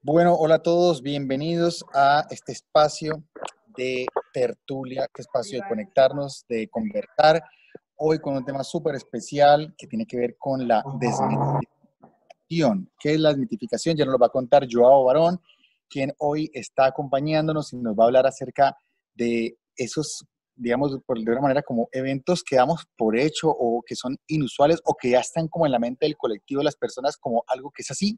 Bueno, hola a todos, bienvenidos a este espacio de tertulia, este espacio de conectarnos, de conversar. Hoy con un tema súper especial que tiene que ver con la desmitificación. ¿Qué es la desmitificación? Ya nos lo va a contar Joao Barón, quien hoy está acompañándonos y nos va a hablar acerca de esos, digamos, de una manera como eventos que damos por hecho o que son inusuales o que ya están como en la mente del colectivo de las personas como algo que es así,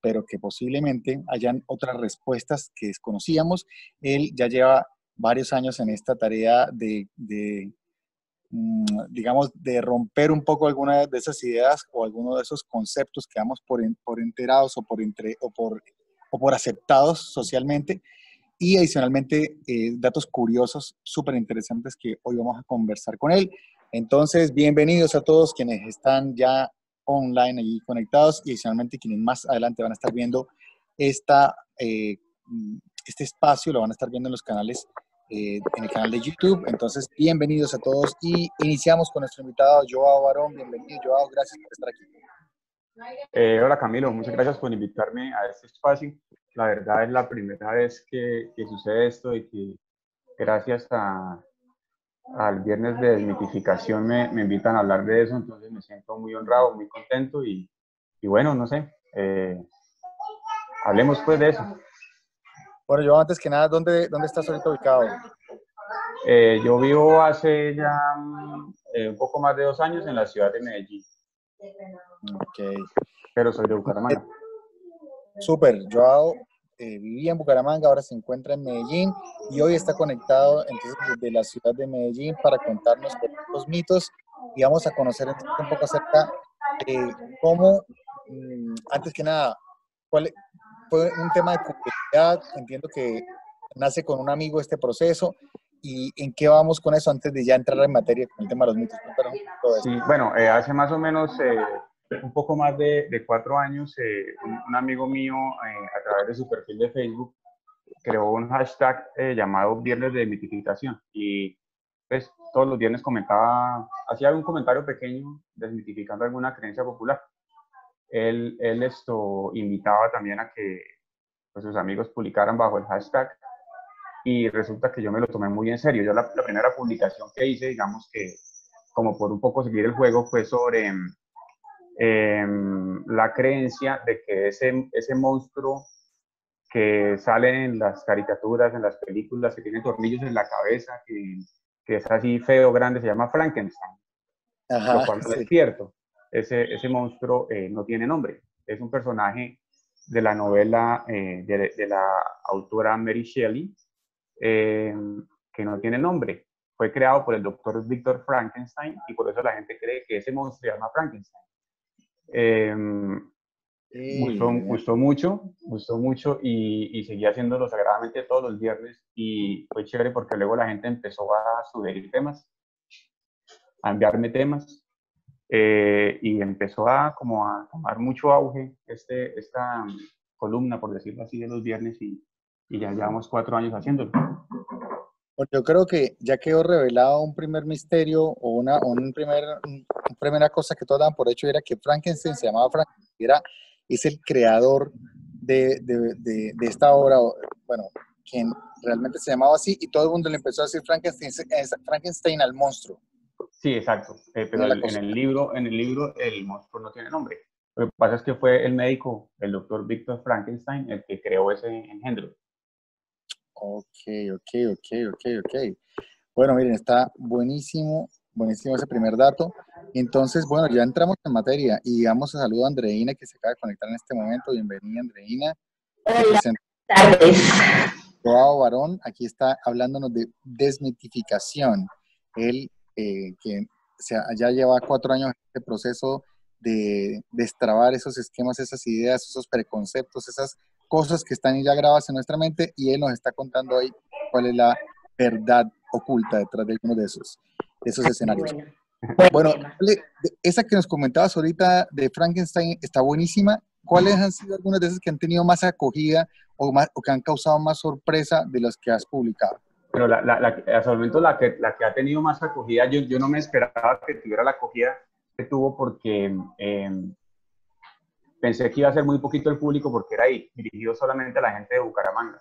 pero que posiblemente hayan otras respuestas que desconocíamos. Él ya lleva varios años en esta tarea de, mm, digamos, de romper un poco algunas de esas ideas o algunos de esos conceptos que damos por, por enterados o por, entre, o por, o por aceptados socialmente. Y adicionalmente, eh, datos curiosos súper interesantes que hoy vamos a conversar con él. Entonces, bienvenidos a todos quienes están ya online allí conectados y adicionalmente quienes más adelante van a estar viendo esta, eh, este espacio, lo van a estar viendo en los canales, eh, en el canal de YouTube. Entonces, bienvenidos a todos y iniciamos con nuestro invitado Joao Barón. Bienvenido, Joao, gracias por estar aquí. Eh, hola Camilo, muchas gracias por invitarme a este espacio. La verdad es la primera vez que, que sucede esto y que gracias a, al viernes de desmitificación me, me, invitan a hablar de eso, entonces me siento muy honrado, muy contento y, y bueno, no sé, eh, hablemos pues de eso. Bueno, yo antes que nada, ¿dónde, dónde estás ahorita ubicado? Eh, yo vivo hace ya eh, un poco más de dos años en la ciudad de Medellín. Ok. Pero soy de Bucaramanga. Súper, Joao eh, vivía en Bucaramanga, ahora se encuentra en Medellín y hoy está conectado entonces desde la ciudad de Medellín para contarnos los mitos y vamos a conocer un poco acerca de cómo, mm, antes que nada, cuál fue un tema de curiosidad, entiendo que nace con un amigo este proceso y en qué vamos con eso antes de ya entrar en materia con el tema de los mitos. Sí, bueno, eh, hace más o menos eh, un poco más de, cuatro años, eh, un, amigo mío, eh, a través de su perfil de Facebook, creó un hashtag eh, llamado Viernes de Desmitificación. Y pues todos los viernes comentaba, hacía algún comentario pequeño desmitificando alguna creencia popular. Él, él esto invitaba también a que pues, sus amigos publicaran bajo el hashtag y resulta que yo me lo tomé muy en serio. Yo la, la primera publicación que hice, digamos que como por un poco seguir el juego, fue sobre Em, la creencia de que ese, ese monstruo que sale en las caricaturas, en las películas, que tiene tornillos en la cabeza, que, que es así feo, grande, se llama Frankenstein. Ajá, lo cual no es cierto. Ese, ese monstruo eh, no tiene nombre. Es un personaje de la novela eh, de, de, la autora Mary Shelley, eh, que no tiene nombre. Fue creado por el doctor Victor Frankenstein y por eso la gente cree que ese monstruo se llama Frankenstein. Eh, gustó, gustó, mucho, gustó mucho y, y seguí haciéndolo sagradamente todos los viernes y fue chévere porque luego la gente empezó a sugerir temas, a enviarme temas eh, y empezó a como a tomar mucho auge este, esta columna, por decirlo así, de los viernes y, y ya llevamos cuatro años haciéndolo. Yo creo que ya quedó revelado un primer misterio o una, un primer, primera cosa que todos daban por hecho era que Frankenstein se llamaba Frankenstein, era, es el creador de, de, de, esta obra, bueno, quien realmente se llamaba así y todo el mundo le empezó a decir Frankenstein, Frankenstein al monstruo. Sí, exacto. Eh, pero en el libro, en el libro el monstruo no tiene nombre. Lo que pasa es que fue el médico, el doctor Victor Frankenstein, el que creó ese engendro. Ok, ok, ok, ok, ok. Bueno, miren, está buenísimo, buenísimo ese primer dato. Entonces, bueno, ya entramos en materia y damos un saludo a Andreina que se acaba de conectar en este momento. Bienvenida, Andreina. Hola, buenas tardes. Joao Barón, aquí está hablándonos de desmitificación. Él, eh, que ya lleva cuatro años en este proceso de destrabar esos esquemas, esas ideas, esos preconceptos, esas cosas que están ya grabadas en nuestra mente y él nos está contando ahí cuál es la verdad oculta detrás de uno de esos, esos escenarios. Bueno, esa que nos comentabas ahorita de Frankenstein está buenísima. ¿Cuáles han sido algunas de esas que han tenido más acogida o, más, o que han causado más sorpresa de las que has publicado? Bueno, la, la, hasta el momento la que, la que ha tenido más acogida, yo, yo no me esperaba que tuviera la acogida que tuvo porque eh, pensé que iba a ser muy poquito el público porque era ahí, dirigido solamente a la gente de Bucaramanga.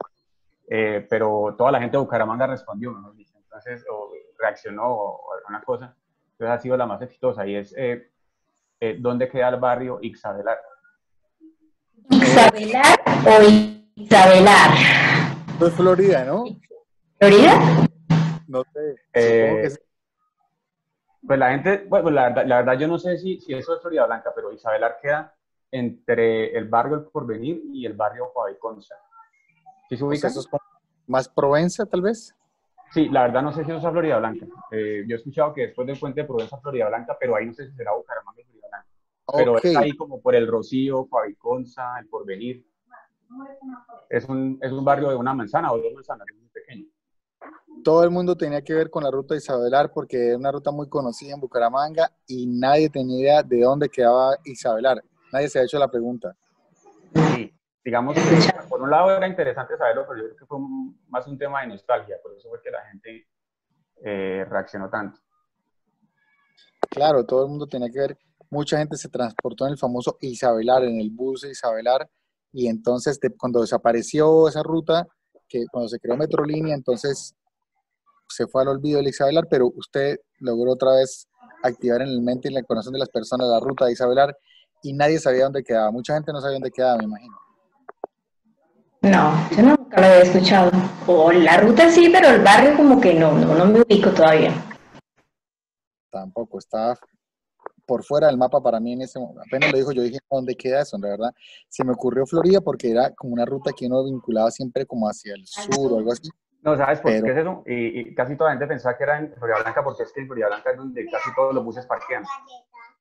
Eh, pero toda la gente de Bucaramanga respondió, dicho. Entonces, o reaccionó o, alguna cosa. Entonces ha sido la más exitosa y es eh, eh, ¿dónde queda el barrio Ixabelar? ¿Ixabelar o Isabelar? Es Florida, ¿no? ¿Florida? No sé. Eh, pues la gente, bueno, la, la, verdad yo no sé si, si eso es Florida Blanca, pero Isabelar queda entre el barrio El Porvenir y el barrio Fabiconza. ¿Sí se ubica? eso es más Provenza, tal vez? Sí, la verdad no sé si eso es Florida Blanca. Eh, yo he escuchado que después del puente de Provenza, Florida Blanca, pero ahí no sé si será Bucaramanga o Florida Blanca. Pero es ahí como por el Rocío, Fabiconza, el Porvenir. Es un, es un barrio de una manzana o dos manzanas, es muy pequeño. Todo el mundo tenía que ver con la ruta de Isabelar porque es una ruta muy conocida en Bucaramanga y nadie tenía idea de dónde quedaba Isabelar. Nadie se ha hecho la pregunta. Sí, digamos que por un lado era interesante saberlo, pero yo creo que fue más un tema de nostalgia, por eso fue que la gente eh, reaccionó tanto. Claro, todo el mundo tenía que ver, mucha gente se transportó en el famoso Isabelar, en el bus Isabelar, y entonces cuando desapareció esa ruta, que cuando se creó Metrolínea, entonces se fue al olvido el Isabelar, pero usted logró otra vez activar en el mente y en el corazón de las personas la ruta de Isabelar y nadie sabía dónde quedaba. Mucha gente no sabía dónde quedaba, me imagino. No, yo nunca lo había escuchado. O la ruta sí, pero el barrio como que no, no, no me ubico todavía. Tampoco, estaba por fuera del mapa para mí en ese momento. Apenas lo dijo, yo dije, ¿dónde queda eso? La verdad, se me ocurrió Florida porque era como una ruta que uno vinculaba siempre como hacia el sur o algo así. No, ¿sabes por qué es eso? Y, casi toda la gente pensaba que era en Florida Blanca porque es que en Florida Blanca es donde casi todos los buses parquean.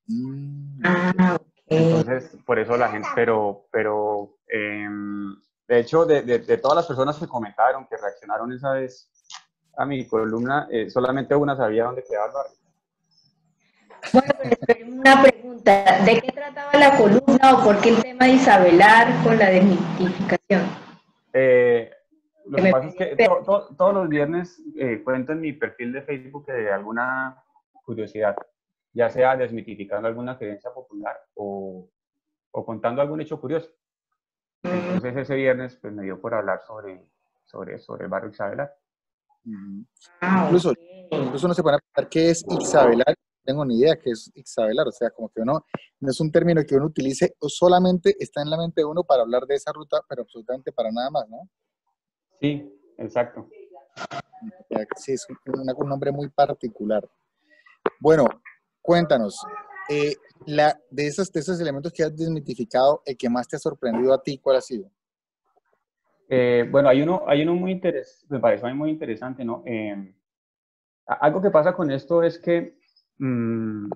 Mm. Ah, Entonces, por eso la gente, pero, pero em, de hecho, de, de, todas las personas que comentaron, que reaccionaron esa vez a mi columna, eh, solamente una sabía dónde quedaba el barrio. Bueno, pero una pregunta, ¿de qué trataba la columna o por qué el tema de Isabelar con la desmitificación? Eh, lo que, pasa es que todos los viernes eh, cuento en mi perfil de Facebook de alguna curiosidad, ya sea desmitificando alguna creencia popular o, o contando algún hecho curioso. Entonces ese viernes pues, me dio por hablar sobre, sobre, sobre el barrio Isabelar. Ah, incluso, incluso uno se puede preguntar qué es Isabelar tengo ni idea qué es Ixabelar, o sea, como que uno, no es un término que uno utilice o solamente está en la mente de uno para hablar de esa ruta, pero absolutamente para nada más, ¿no? Sí, exacto. Sí, es un, nombre muy particular. Bueno, cuéntanos, eh, la, de, esos, de esos elementos que has desmitificado, el que más te ha sorprendido a ti, ¿cuál ha sido? Eh, bueno, hay uno, hay uno muy interesante, me parece muy interesante, ¿no? Eh, algo que pasa con esto es que Mm,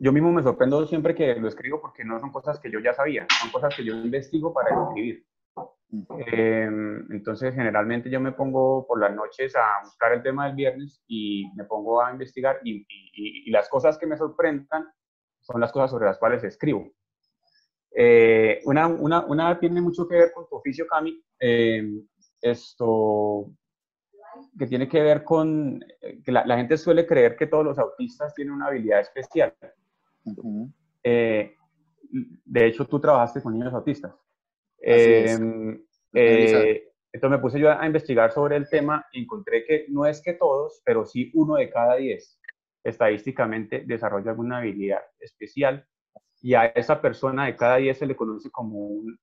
yo mismo me sorprendo siempre que lo escribo porque no son cosas que yo ya sabía, son cosas que yo investigo para escribir. Em, entonces, generalmente yo me pongo por las noches a buscar el tema del viernes y me pongo a investigar y, las cosas que me sorprendan son las cosas sobre las cuales escribo. Eh, una, una, una, tiene mucho que ver con tu oficio, Cami. Em, esto, que tiene que ver con eh, que la, gente suele creer que todos los autistas tienen una habilidad especial. Eh, de hecho, tú trabajaste con niños autistas. Em, eh, entonces me puse yo a investigar sobre el tema y encontré que no es que todos, pero sí uno de cada diez estadísticamente desarrolla alguna habilidad especial y a esa persona de cada diez se le conoce como un,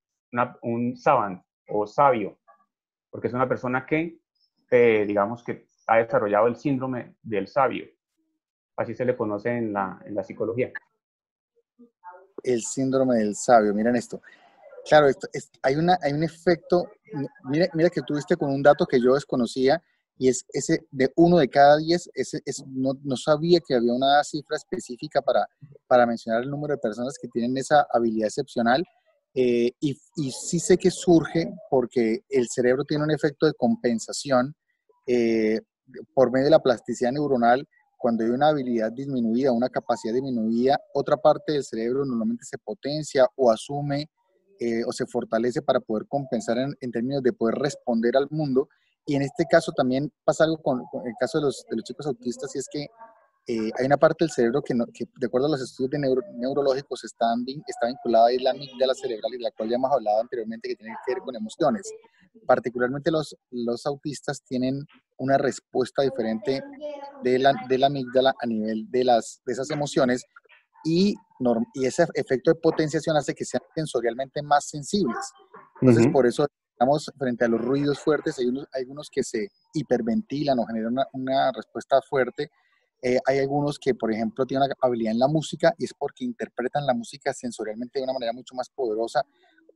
un savant o sabio, porque es una persona que eh, digamos que ha desarrollado el síndrome del sabio. Así se le conoce en la, en la psicología. El síndrome del sabio, miren esto. Claro, esto, hay, una, hay un efecto, mira, mira que tuviste con un dato que yo desconocía y es ese de uno de cada diez, ese, es, no, no, sabía que había una cifra específica para, para mencionar el número de personas que tienen esa habilidad excepcional eh, y, sí sé que surge porque el cerebro tiene un efecto de compensación eh, por medio de la plasticidad neuronal. Cuando hay una habilidad disminuida, una capacidad disminuida, otra parte del cerebro normalmente se potencia o asume eh, o se fortalece para poder compensar en, términos de poder responder al mundo. Y en este caso también pasa algo con, el caso de los, de los chicos autistas, y es que eh, hay una parte del cerebro que, de acuerdo a los estudios de neurológicos está vinculada a la amígdala cerebral y de la cual ya hemos hablado anteriormente que tiene que ver con emociones. Particularmente los, los autistas tienen una respuesta diferente de la, de la amígdala a nivel de, las, de esas emociones y, y ese efecto de potenciación hace que sean sensorialmente más sensibles. Entonces, por eso estamos frente a los ruidos fuertes, hay unos, hay unos que se hiperventilan o generan una, una respuesta fuerte eh, hay algunos que, por ejemplo, tienen una habilidad en la música y es porque interpretan la música sensorialmente de una manera mucho más poderosa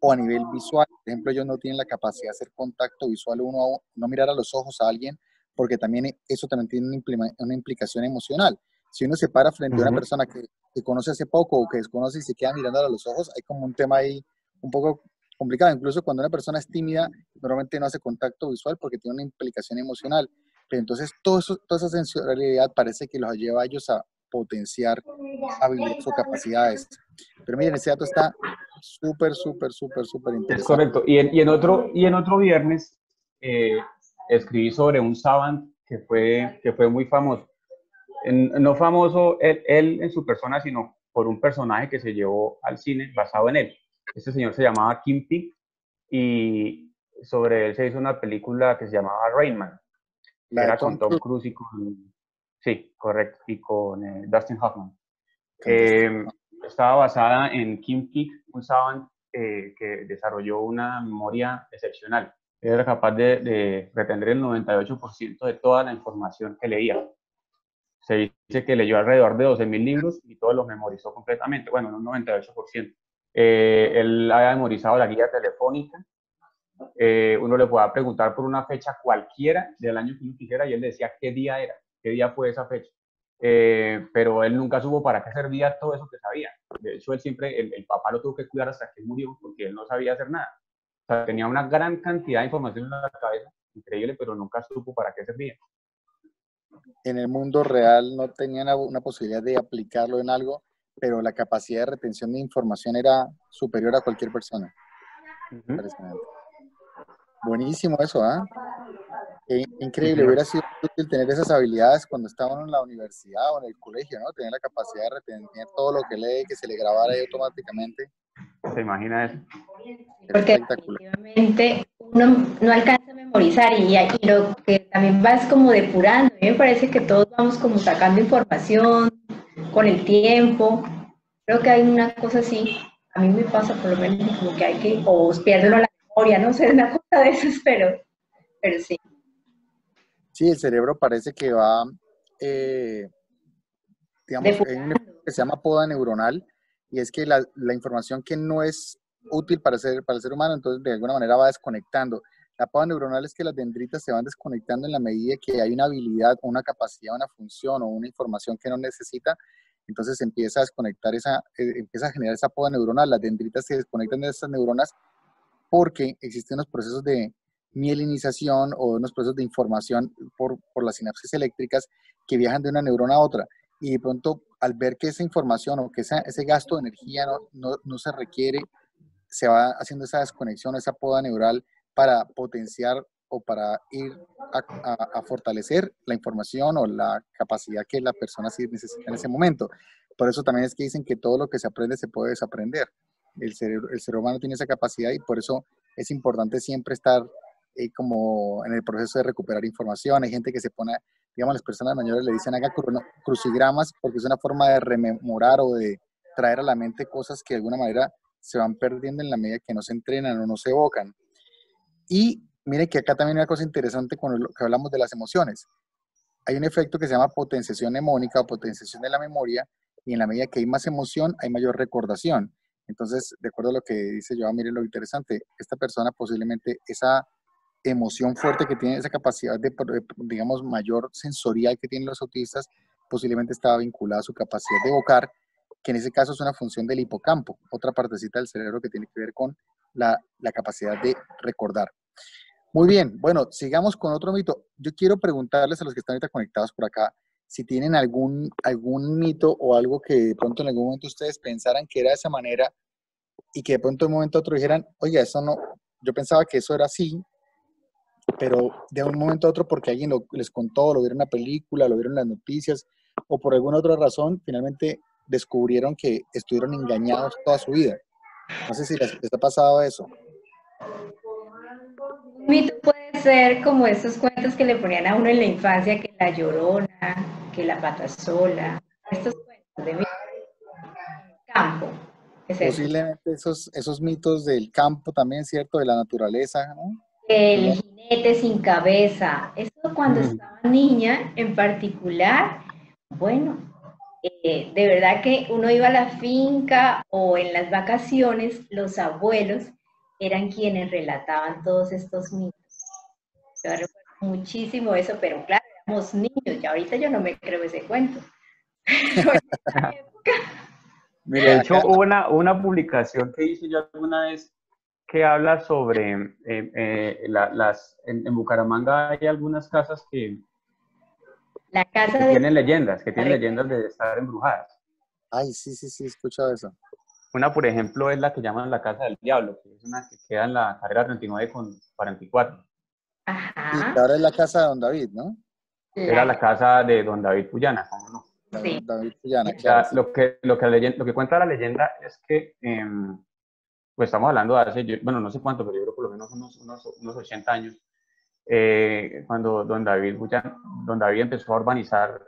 o a nivel visual. Por ejemplo, ellos no tienen la capacidad de hacer contacto visual uno, no mirar a los ojos a alguien, porque también eso también tiene una, implicación emocional. Si uno se para frente a una persona que, que, conoce hace poco o que desconoce y se queda mirando a los ojos, hay como un tema ahí un poco complicado. Incluso cuando una persona es tímida, normalmente no hace contacto visual porque tiene una implicación emocional. Entonces, todo toda esa sensorialidad parece que los lleva a ellos a potenciar habilidades o capacidades. Pero miren, ese dato está súper, súper, súper, súper interesante. Es correcto. Y en, y en, otro, y en otro viernes eh, escribí sobre un savant que fue, que fue muy famoso. No famoso él, él, en su persona, sino por un personaje que se llevó al cine basado en él. Este señor se llamaba Kim Peek y sobre él se hizo una película que se llamaba Rainman era con Tom Cruise y con... Sí, correcto, y con eh, Dustin Hoffman. Em, estaba basada en Kim Kick, un savant eh, que desarrolló una memoria excepcional. Era capaz de, de retener el 98% de toda la información que leía. Se dice que leyó alrededor de 12.000 libros y todos los memorizó completamente, bueno, un 98%. Eh, él había memorizado la guía telefónica, eh, uno le pueda preguntar por una fecha cualquiera del año que uno quisiera y él decía qué día era, qué día fue esa fecha. Eh, pero él nunca supo para qué servía todo eso que sabía. De hecho, él siempre, el, papá lo tuvo que cuidar hasta que murió porque él no sabía hacer nada. O sea, tenía una gran cantidad de información en la cabeza, increíble, pero nunca supo para qué servía. En el mundo real no tenían una posibilidad de aplicarlo en algo, pero la capacidad de retención de información era superior a cualquier persona. Buenísimo eso, ¿ah? increíble, hubiera sido útil tener esas habilidades cuando estábamos en la universidad o en el colegio, ¿no? Tener la capacidad de retener todo lo que lee, que se le grabara ahí automáticamente. ¿Se imagina eso? Porque definitivamente uno no alcanza a memorizar y, y lo que también vas como depurando. A mí me parece que todos vamos como sacando información con el tiempo. Creo que hay una cosa así, a mí me pasa por lo menos como que hay que, o pierdo la no sé, una cosa de esas, pero, pero sí. Sí, el cerebro parece que va, eh, digamos, hay un que se llama poda neuronal, y es que la, información que no es útil para, ser, el ser humano, entonces de alguna manera va desconectando. La poda neuronal es que las dendritas se van desconectando en la medida que hay una habilidad, una capacidad, una función o una información que no necesita, entonces empieza a desconectar esa, eh, empieza a generar esa poda neuronal, las dendritas se desconectan de esas neuronas porque existen unos procesos de mielinización o unos procesos de información por, por las sinapsis eléctricas que viajan de una neurona a otra. Y de pronto, al ver que esa información o que ese gasto de energía no, no, no, se requiere, se va haciendo esa desconexión, esa poda neural para potenciar o para ir a, a, fortalecer la información o la capacidad que la persona sí necesita en ese momento. Por eso también es que dicen que todo lo que se aprende se puede desaprender el cerebro, el ser humano tiene esa capacidad y por eso es importante siempre estar eh, como en el proceso de recuperar información. Hay gente que se pone, digamos, las personas mayores le dicen haga crucigramas porque es una forma de rememorar o de traer a la mente cosas que de alguna manera se van perdiendo en la medida que no se entrenan o no se evocan. Y miren que acá también hay una cosa interesante con lo que hablamos de las emociones. Hay un efecto que se llama potenciación mnemónica o potenciación de la memoria y en la medida que hay más emoción hay mayor recordación. Entonces, de acuerdo a lo que dice Joao, miren lo interesante, esta persona posiblemente esa emoción fuerte que tiene, esa capacidad de, digamos, mayor sensorial que tienen los autistas, posiblemente estaba vinculada a su capacidad de evocar, que en ese caso es una función del hipocampo, otra partecita del cerebro que tiene que ver con la, la capacidad de recordar. Muy bien, bueno, sigamos con otro mito. Yo quiero preguntarles a los que están ahorita conectados por acá, si tienen algún, algún mito o algo que de pronto en algún momento ustedes pensaran que era de esa manera y que de pronto de un momento a otro dijeran, oye, eso no, yo pensaba que eso era así, pero de un momento a otro porque alguien les contó, lo vieron en la película, lo vieron en las noticias, o por alguna otra razón finalmente descubrieron que estuvieron engañados toda su vida. No sé si les, ha pasado eso. Un mito puede ser como esos cuentos que le ponían a uno en la infancia, que la llorona, que la pata sola, estos cuentos de campo. Posiblemente esos, esos mitos del campo también, ¿cierto? De la naturaleza, ¿no? El jinete sin cabeza. Eso cuando estaba niña en particular, bueno, eh, de verdad que uno iba a la finca o en las vacaciones, los abuelos eran quienes relataban todos estos mitos. Yo recuerdo muchísimo eso, pero claro, éramos niños, y ahorita yo no me creo ese cuento. de hecho, hubo una, una publicación que hice yo alguna vez que habla sobre eh, eh, las en, Bucaramanga hay algunas casas que, la casa tienen leyendas, que tienen leyendas de estar embrujadas. Ay, sí, sí, sí, he escuchado eso. Una, por ejemplo, es la que llaman la Casa del Diablo, que es una que queda en la carrera 39 con 44. Ajá. Y ahora es la casa de Don David, ¿no? Era la casa de Don David Puyana, ¿cómo no? Sí. David Puyana, claro. lo, que, lo, que lo que cuenta la leyenda es que em, pues estamos hablando de hace, bueno, no sé cuánto, pero yo creo por lo menos unos, unos, unos 80 años, eh, cuando don David, don David empezó a urbanizar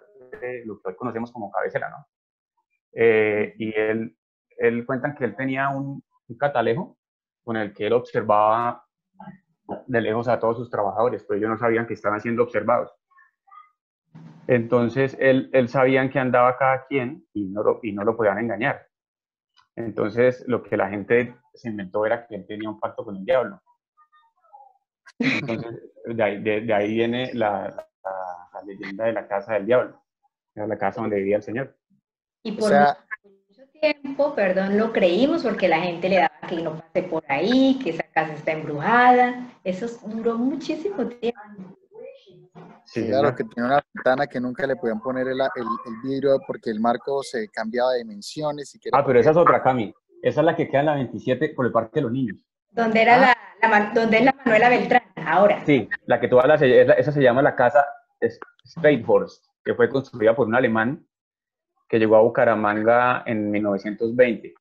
eh, lo que hoy conocemos como cabecera, ¿no? Eh, y él, él cuentan que él tenía un, un, catalejo con el que él observaba de lejos a todos sus trabajadores, pero ellos no sabían que estaban siendo observados. Entonces, él, él sabían que andaba cada quien y no, lo, y no lo podían engañar. Entonces, lo que la gente se inventó era que él tenía un pacto con el diablo. Entonces, de ahí, de, ahí viene la, la, leyenda de la casa del diablo, era la casa donde vivía el Señor. Y por mucho tiempo, perdón, lo creímos porque la gente le daba que no pase por ahí, que esa casa está embrujada. Eso duró muchísimo tiempo. Sí, claro, que tenía una ventana que nunca le podían poner el, el, vidrio porque el marco se cambiaba de dimensiones. Y ah, pero esa es otra, Cami. Esa es la que queda en la 27 por el Parque de los Niños. ¿Dónde era ah. la, donde es la Manuela Beltrán ahora? Sí, la que tú hablas, esa se llama la casa Spadehorst, que fue construida por un alemán que llegó a Bucaramanga en 1920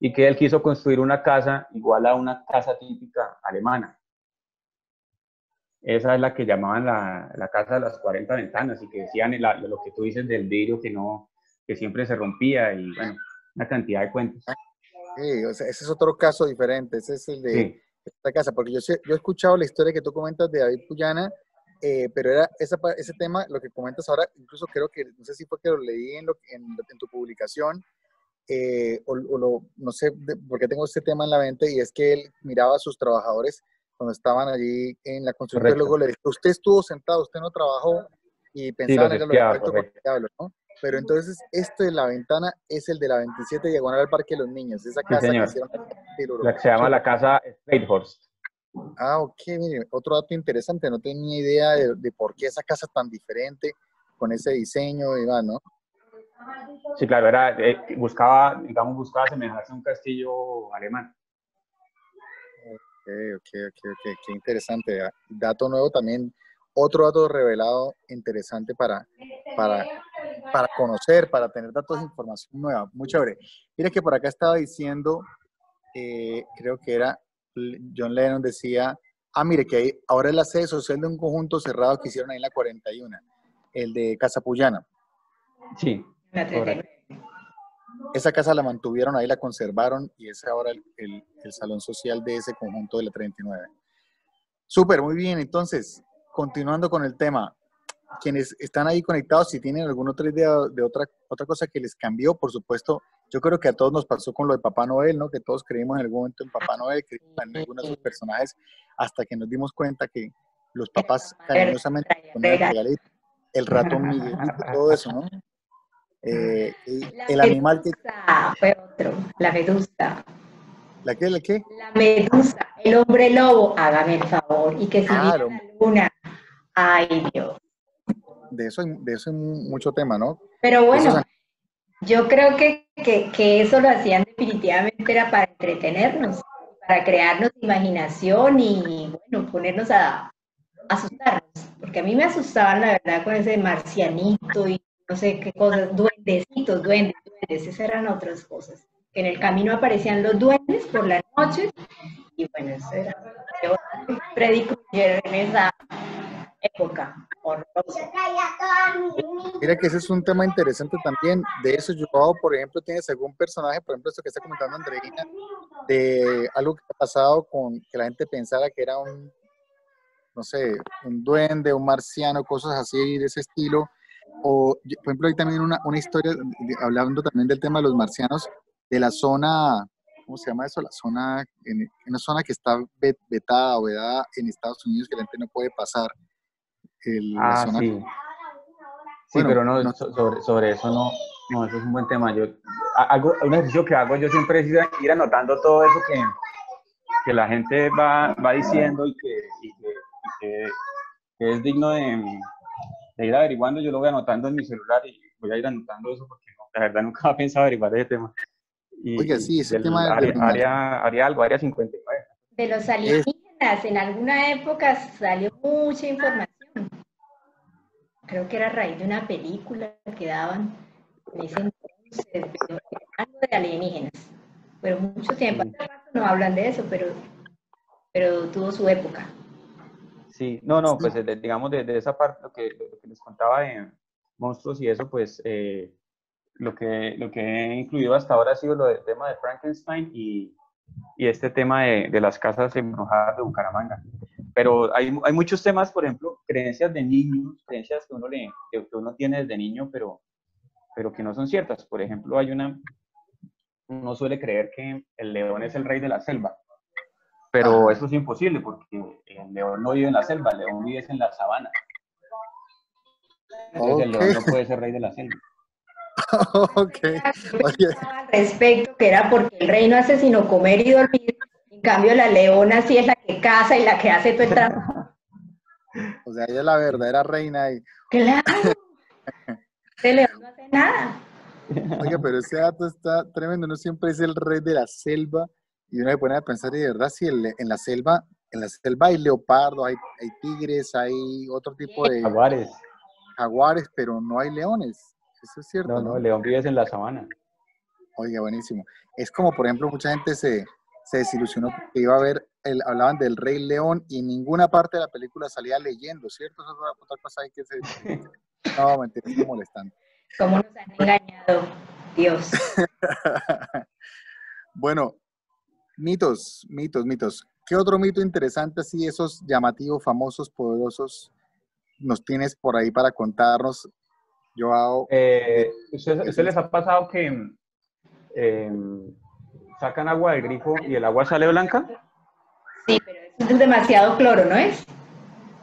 y que él quiso construir una casa igual a una casa típica alemana. Esa es la que llamaban la, la casa de las 40 ventanas y que decían lo que tú dices del vidrio que no, que siempre se rompía y bueno, una cantidad de cuentos. Sí, o sea, ese es otro caso diferente, ese es el de esta casa, porque yo, yo he escuchado la historia que tú comentas de David Puyana, eh, pero era esa, ese tema, lo que comentas ahora, incluso creo que, no sé si fue que lo leí en, lo, en, en tu publicación, eh, o, lo, no sé por qué tengo este tema en la mente, y es que él miraba a sus trabajadores cuando estaban allí en la construcción, y luego le dijo, usted estuvo sentado, usted no trabajó, y pensaba en lo correcto, ¿no? Pero entonces, este de la ventana es el de la 27 diagonal al Parque de los Niños, esa casa que hicieron La que se llama la casa Stratehorst. Ah, ok, mire, otro dato interesante, no tenía idea de, por qué esa casa tan diferente, con ese diseño va, ¿no? Sí, claro, era, eh, buscaba, digamos, buscaba semejarse a un castillo alemán. Ok, ok, ok, ok, qué interesante. Dato nuevo también, otro dato revelado interesante para, para para conocer, para tener datos de información nueva. Muy chévere. Mira que por acá estaba diciendo, eh, creo que era John Lennon decía, ah, mire que ahora es la sede social de un conjunto cerrado que hicieron ahí en la 41, el de Casa Puyana. Sí. Esa casa la mantuvieron ahí, la conservaron y es ahora el, el, el salón social de ese conjunto de la 39. Súper, muy bien. Entonces, continuando con el tema, quienes están ahí conectados, si tienen alguna otra idea de otra, otra cosa que les cambió, por supuesto, yo creo que a todos nos pasó con lo de Papá Noel, ¿no? Que todos creímos en algún momento en Papá Noel, creímos en algunos de sus personajes, hasta que nos dimos cuenta que los papás cariñosamente ponían el el ratón y todo eso, ¿no? Eh, el animal que... Fue otro, la medusa. ¿La qué? ¿La qué? La medusa, el hombre lobo, hágame el favor, y que si la luna, ay Dios de eso, de eso hay mucho tema, ¿no? Pero bueno, yo creo que, que, eso lo hacían definitivamente era para entretenernos, para crearnos imaginación y, bueno, ponernos a, asustarnos, porque a mí me asustaban, la verdad, con ese marcianito y no sé qué cosas, duendecitos, duendes, duendes, esas eran otras cosas. En el camino aparecían los duendes por la noche y bueno, eso era en esa época. Mira que ese es un tema interesante también. De eso, yo, por ejemplo, tienes algún personaje, por ejemplo, esto que está comentando Andreina, de algo que ha pasado con que la gente pensara que era un, no sé, un duende, un marciano, cosas así de ese estilo. O, por ejemplo, hay también una, una historia, hablando también del tema de los marcianos, de la zona, ¿cómo se llama eso? La zona, en, una zona que está vetada o vedada en Estados Unidos que la gente no puede pasar. El, ah, sí. Sí, pero no, sobre, sobre, eso no, no, eso es un buen tema. Yo, algo, un ejercicio que hago yo siempre es ir, anotando todo eso que, que la gente va, va diciendo y que, y que, que, es digno de, de, ir averiguando. Yo lo voy anotando en mi celular y voy a ir anotando eso porque la verdad nunca había pensado averiguar ese tema. Oiga, sí, ese tema de área, área, algo, área 59. De los alienígenas, en alguna época salió mucha información. Creo que era a raíz de una película que daban en ese entonces, algo de alienígenas. Pero mucho tiempo, no hablan de eso, pero, pero tuvo su época. Sí, no, no, pues digamos de, esa parte, lo que, lo que les contaba de monstruos y eso, pues eh, lo que, lo que he incluido hasta ahora ha sido lo del tema de Frankenstein y, y este tema de, de, las casas embrujadas de Bucaramanga. Pero hay, hay, muchos temas, por ejemplo, creencias de niños, creencias que uno, le, que uno tiene desde niño, pero, pero que no son ciertas. Por ejemplo, hay una, uno suele creer que el león es el rey de la selva, pero eso es imposible porque el león no vive en la selva, el león vive en la sabana. Entonces el león no puede ser rey de la selva. ok. Al respecto, que era porque el rey no hace sino comer y dormir, en cambio la leona sí es la que caza y la que hace todo el trabajo. O sea, ella es la verdadera reina. Y... Claro. El león no hace nada. Oye, pero ese dato está tremendo. No siempre es el rey de la selva. Y uno se pone a pensar, de verdad, si en la selva, en la selva hay leopardos, hay, hay tigres, hay otro tipo de... Jaguares. Jaguares, pero no hay leones. Eso es cierto. No, no, el león vive en la sabana. Oiga, buenísimo. Es como, por ejemplo, mucha gente se, se desilusionó porque iba a ver, el, hablaban del Rey León y en ninguna parte de la película salía leyendo, ¿cierto? Eso es otra cosa ahí que se... No, mentira, estoy molestando. ¿Cómo nos han engañado? Dios. bueno, mitos, mitos, mitos. ¿Qué otro mito interesante, así, esos llamativos, famosos, poderosos, nos tienes por ahí para contarnos yo eh, ¿Usted, les ha pasado que em, sacan agua del grifo y el agua sale blanca? Sí, pero eso es demasiado cloro, ¿no es?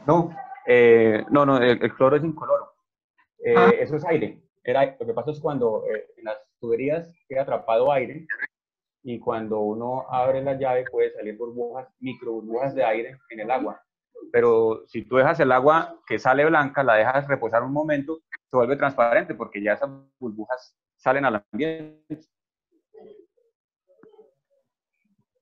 No, eh, no, no, el, cloro es incoloro. Eh, ah. Eso es aire. Era, lo que pasa es cuando en las tuberías queda atrapado aire y cuando uno abre la llave puede salir burbujas, micro burbujas de aire en el agua. Pero si tú dejas el agua que sale blanca, la dejas reposar un momento, se vuelve transparente porque ya esas burbujas salen al ambiente.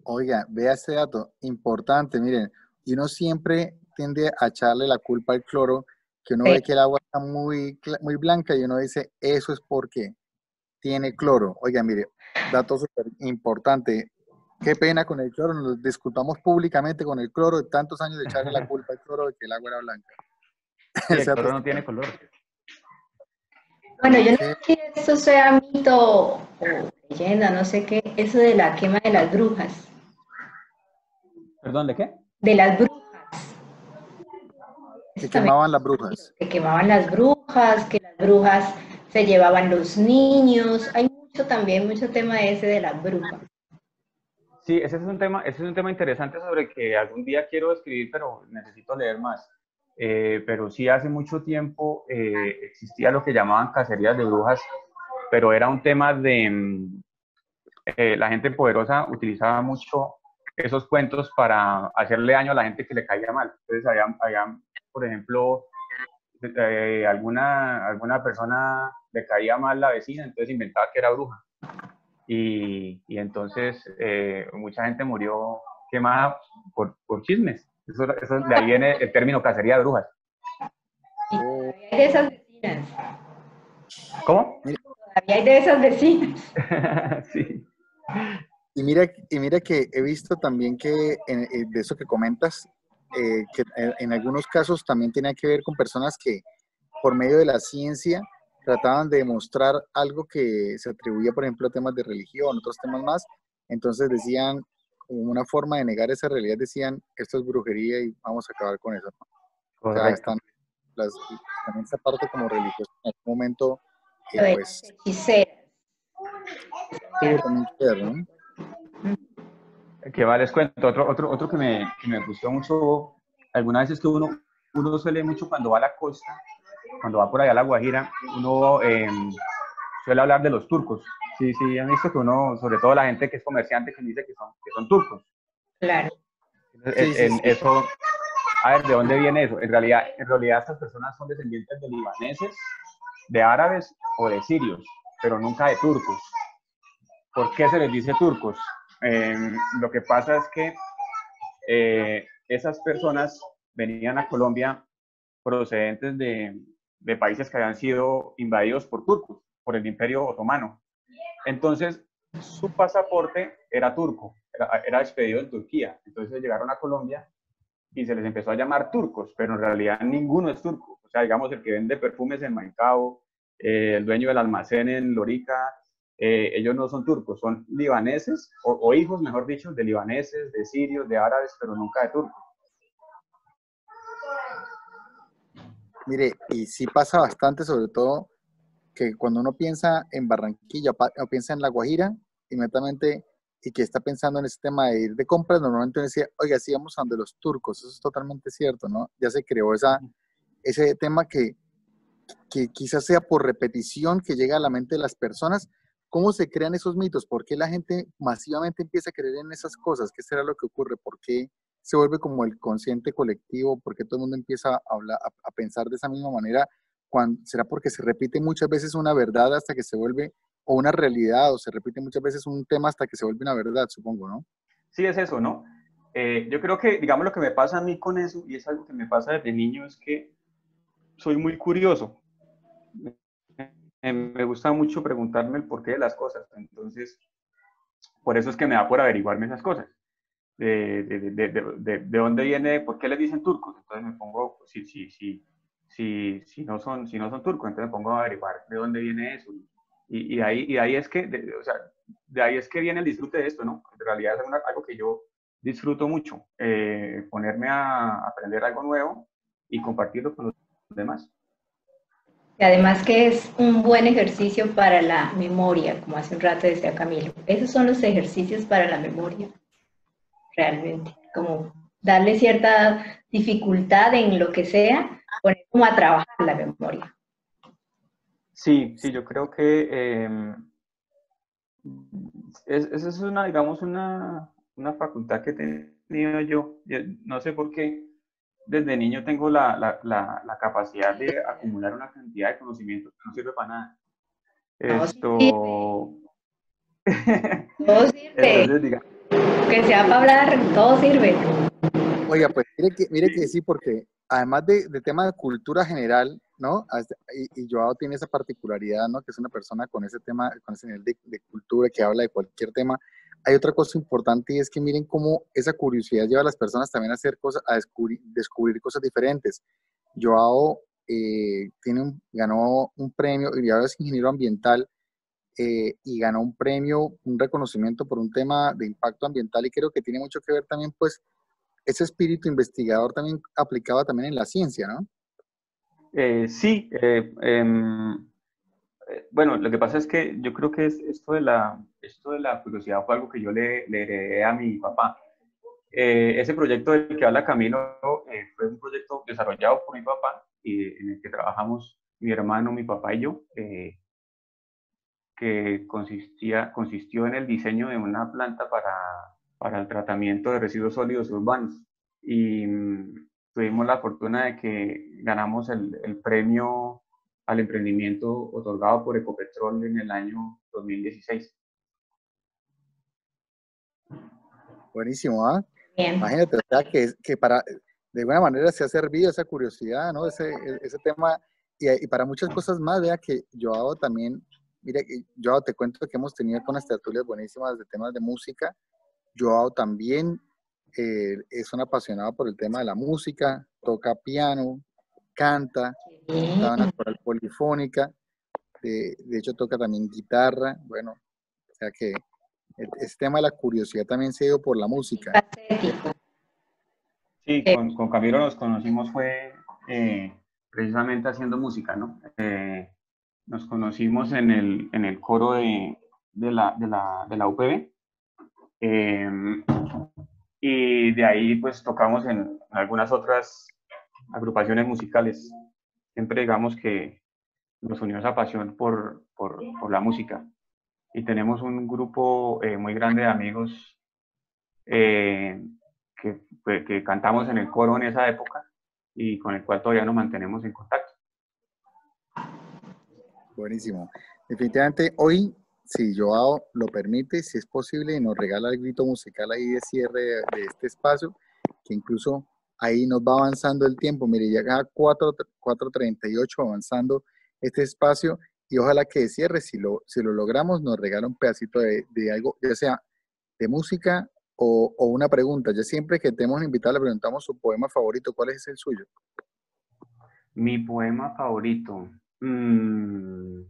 Oiga, vea ese dato, importante, miren, y uno siempre tiende a echarle la culpa al cloro, que uno ve que el agua está muy, muy blanca y uno dice, eso es porque tiene cloro. Oiga, mire, dato súper importante, qué pena con el cloro, nos disculpamos públicamente con el cloro de tantos años de echarle la culpa al cloro de que el agua era blanca. el cloro no tiene color. Bueno, yo no sé si eso sea mito o leyenda, no sé qué, eso de la quema de las brujas. ¿Perdón, de qué? De las brujas. Que quemaban las brujas. Que quemaban las brujas, que las brujas se llevaban los niños. Hay mucho también, mucho tema ese de las brujas. Sí, ese es un tema, ese es un tema interesante sobre que algún día quiero escribir, pero necesito leer más. Eh, pero sí hace mucho tiempo eh, existía lo que llamaban cacerías de brujas, pero era un tema de... Mm, eh, la gente poderosa utilizaba mucho esos cuentos para hacerle daño a la gente que le caía mal. Entonces, había, por ejemplo, alguna, alguna persona le caía mal la vecina, entonces inventaba que era bruja. Y, y entonces mucha gente murió quemada por, por chismes. Eso, de ahí viene el término cacería de brujas. de esas vecinas. ¿Cómo? Todavía hay de esas vecinas. sí. Y mira, y mira que he visto también que eh, de eso que comentas, eh, que en algunos casos también tenía que ver con personas que por medio de la ciencia trataban de demostrar algo que se atribuía, por ejemplo, a temas de religión, otros temas más. Entonces decían, una forma de negar esa realidad, decían, esto es brujería y vamos a acabar con eso. O sea, están las, también esa parte como religiosa en algún momento, eh, pues... Que va, les cuento, otro, otro, otro que, me, que me gustó mucho, algunas veces que uno, uno suele mucho cuando va a la costa, cuando va por allá a la Guajira, uno eh, suele hablar de los turcos. Sí, sí, han visto que uno, sobre todo la gente que es comerciante, que dice que son, que son turcos. Claro. Eso, a ver, ¿de dónde viene eso? En realidad, en realidad estas personas son descendientes de libaneses, de árabes o de sirios, pero nunca de turcos. ¿Por qué se les dice turcos? Eh, lo que pasa es que eh, esas personas venían a Colombia procedentes de, de países que habían sido invadidos por turcos, por el Imperio Otomano. Entonces, su pasaporte era turco, era, expedido en Turquía. Entonces llegaron a Colombia y se les empezó a llamar turcos, pero en realidad ninguno es turco. O sea, digamos, el que vende perfumes en Maicao, eh, el dueño del almacén en Lorica, eh, ellos no son turcos, son libaneses, o, o, hijos, mejor dicho, de libaneses, de sirios, de árabes, pero nunca de turcos. Mire, y sí pasa bastante, sobre todo que cuando uno piensa en Barranquilla o piensa en La Guajira, inmediatamente, y que está pensando en ese tema de ir de compras, normalmente uno decía, oiga, sí vamos a donde los turcos, eso es totalmente cierto, ¿no? Ya se creó esa, ese tema que, que quizás sea por repetición que llega a la mente de las personas. ¿Cómo se crean esos mitos? ¿Por qué la gente masivamente empieza a creer en esas cosas? ¿Qué será lo que ocurre? ¿Por qué se vuelve como el consciente colectivo, porque todo el mundo empieza a, a, pensar de esa misma manera, cuando, será porque se repite muchas veces una verdad hasta que se vuelve, o una realidad, o se repite muchas veces un tema hasta que se vuelve una verdad, supongo, ¿no? Sí, es eso, ¿no? Eh, yo creo que, digamos, lo que me pasa a mí con eso, y es algo que me pasa desde niño, es que soy muy curioso. Me gusta mucho preguntarme el porqué de las cosas, entonces, por eso es que me da por averiguarme esas cosas de, de, de, de, dónde viene, por qué les dicen turcos. Entonces me pongo, si, si, si, si, si, no, son, si no son turcos, entonces me pongo a averiguar de dónde viene eso. Y, y ahí, y ahí es que, o sea, de ahí es que viene el disfrute de esto, ¿no? En realidad es algo que yo disfruto mucho, eh, ponerme a aprender algo nuevo y compartirlo con los demás. Y además que es un buen ejercicio para la memoria, como hace un rato decía Camilo. Esos son los ejercicios para la memoria realmente, como darle cierta dificultad en lo que sea, poner como a trabajar la memoria. Sí, sí, yo creo que eh, esa es una, digamos, una, una, facultad que he tenido yo. No sé por qué desde niño tengo la, la, la, capacidad de acumular una cantidad de conocimiento que no sirve para nada. Esto... No sirve. Que sea para hablar, todo sirve. Oiga, pues mire que, mire que sí, porque además de, de tema de cultura general, ¿no? Y, y, Joao tiene esa particularidad, ¿no? Que es una persona con ese tema, con ese nivel de, de, cultura que habla de cualquier tema. Hay otra cosa importante y es que miren cómo esa curiosidad lleva a las personas también a hacer cosas, a descubrir, descubrir cosas diferentes. Joao eh, tiene un, ganó un premio, y ahora es ingeniero ambiental, eh, y ganó un premio, un reconocimiento por un tema de impacto ambiental y creo que tiene mucho que ver también pues ese espíritu investigador también aplicado también en la ciencia, ¿no? Eh, sí, eh, em, bueno, lo que pasa es que yo creo que esto, de la, esto de la curiosidad fue algo que yo le, le heredé a mi papá. ese proyecto del que habla Camilo fue un proyecto desarrollado por mi papá y en el que trabajamos mi hermano, mi papá y yo que consistía, consistió en el diseño de una planta para, para el tratamiento de residuos sólidos urbanos. Y mm, tuvimos la fortuna de que ganamos el, el, premio al emprendimiento otorgado por Ecopetrol en el año 2016. Buenísimo, ¿ah? Imagínate, o sea, que, que para, de alguna manera se ha servido esa curiosidad, ¿no? Ese, ese tema y, para muchas cosas más, vea que Joao también, mira, Joao, te cuento que hemos tenido con las tertulias buenísimas de temas de música. Joao también eh, es un apasionado por el tema de la música, toca piano, canta, está en la coral polifónica, de, de, hecho toca también guitarra, bueno, o sea que este tema de la curiosidad también se dio por la música. Sí, con, con Camilo nos conocimos fue eh, precisamente haciendo música, ¿no? Eh, nos conocimos en el, en el coro de, de, la, de, la, de la UPB. Em, y de ahí pues tocamos en, algunas otras agrupaciones musicales. Siempre digamos que nos unió esa pasión por, por, la música. Y tenemos un grupo eh, muy grande de amigos eh, que, que, cantamos en el coro en esa época y con el cual todavía nos mantenemos en contacto. Buenísimo. Definitivamente hoy, si Joao lo permite, si es posible, nos regala el grito musical ahí de cierre de, este espacio, que incluso ahí nos va avanzando el tiempo. Mire, llega a 4.38 avanzando este espacio y ojalá que de cierre, si lo, si lo logramos, nos regala un pedacito de, algo, ya sea de música o, una pregunta. Ya siempre que te hemos invitado le preguntamos su poema favorito. ¿Cuál es el suyo? Mi poema favorito. Mm,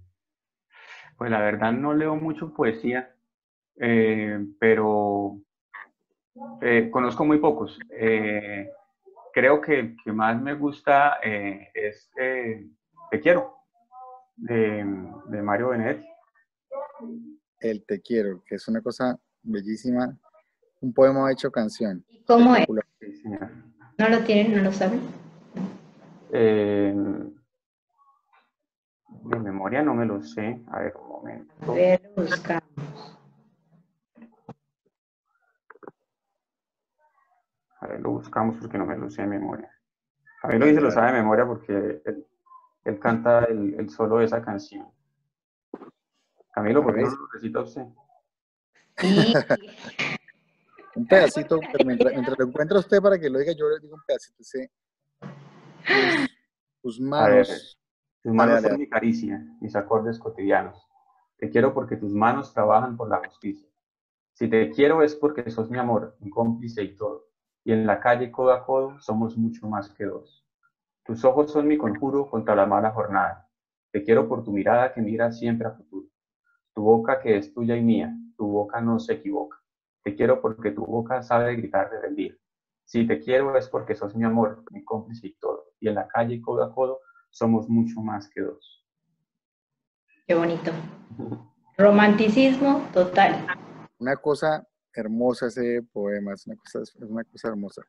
pues la verdad no leo mucho poesía, eh, pero eh, conozco muy pocos. Eh, creo que el que más me gusta es Te quiero, de, de Mario Benedetti. El Te quiero, que es una cosa bellísima un poema hecho canción. ¿Cómo es? ¿No lo tienen? ¿No lo saben? Eh, de memoria no me lo sé. A ver, un momento. A ver, buscamos. A ver, lo buscamos porque no me lo sé de memoria. A ver, lo dice lo sabe de memoria porque él, canta el, solo de esa canción. Camilo, ¿por qué no lo recita usted? Sí. Un pedacito, pero mientras, lo encuentra usted para que lo diga, yo le digo un pedacito. Sí. Tus, manos. Tus manos son mi caricia, mis acordes cotidianos. Te quiero porque tus manos trabajan por la justicia. Si te quiero es porque sos mi amor, mi cómplice y todo. Y en la calle codo a codo somos mucho más que dos. Tus ojos son mi conjuro contra la mala jornada. Te quiero por tu mirada que mira siempre a futuro. Tu boca que es tuya y mía, tu boca no se equivoca. Te quiero porque tu boca sabe gritar de día. Si te quiero es porque sos mi amor, mi cómplice y todo. Y en la calle, codo a codo, somos mucho más que dos. Qué bonito. Romanticismo total. Una cosa hermosa ese poema, es una cosa, es una cosa hermosa.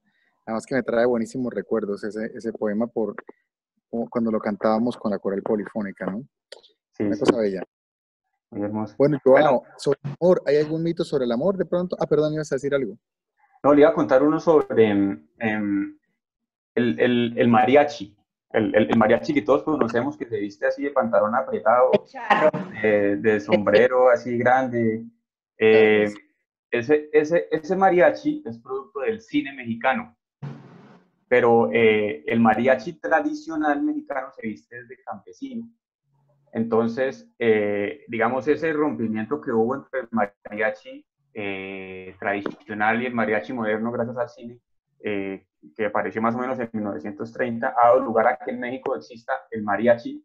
Además que me trae buenísimos recuerdos ese, ese poema por cuando lo cantábamos con la coral polifónica, ¿no? Sí, una cosa bella. Bueno, Joao, sobre el amor, ¿hay algún mito sobre el amor de pronto? Ah, perdón, ibas a decir algo. No, le iba a contar uno sobre em, em, el, el, mariachi. El, el, mariachi que todos conocemos, que se viste así de pantalón apretado, de, sombrero así grande. Eh, ese, ese, ese mariachi es producto del cine mexicano, pero eh, el mariachi tradicional mexicano se viste desde campesino. Entonces, eh, digamos, ese rompimiento que hubo entre el mariachi eh, tradicional y el mariachi moderno, gracias al cine, eh, que apareció más o menos en 1930, ha dado lugar a que en México exista el mariachi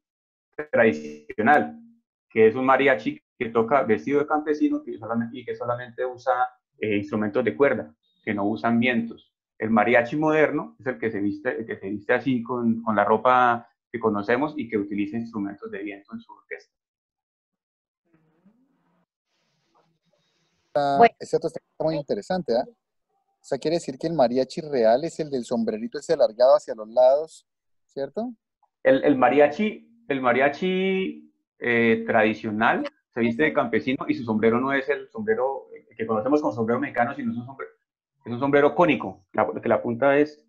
tradicional, que es un mariachi que toca vestido de campesino y que solamente usa instrumentos de cuerda, que no usan vientos. El mariachi moderno es el que se viste, que se viste así con, con la ropa que conocemos y que utiliza instrumentos de viento en su orquesta. Bueno. Ese está muy interesante, ¿eh? O sea, quiere decir que el mariachi real es el del sombrerito ese alargado hacia los lados, ¿cierto? El, el mariachi, el mariachi eh, tradicional se viste de campesino y su sombrero no es el sombrero que conocemos como sombrero mexicano, sino es un sombrero, es un sombrero cónico, la, que la punta es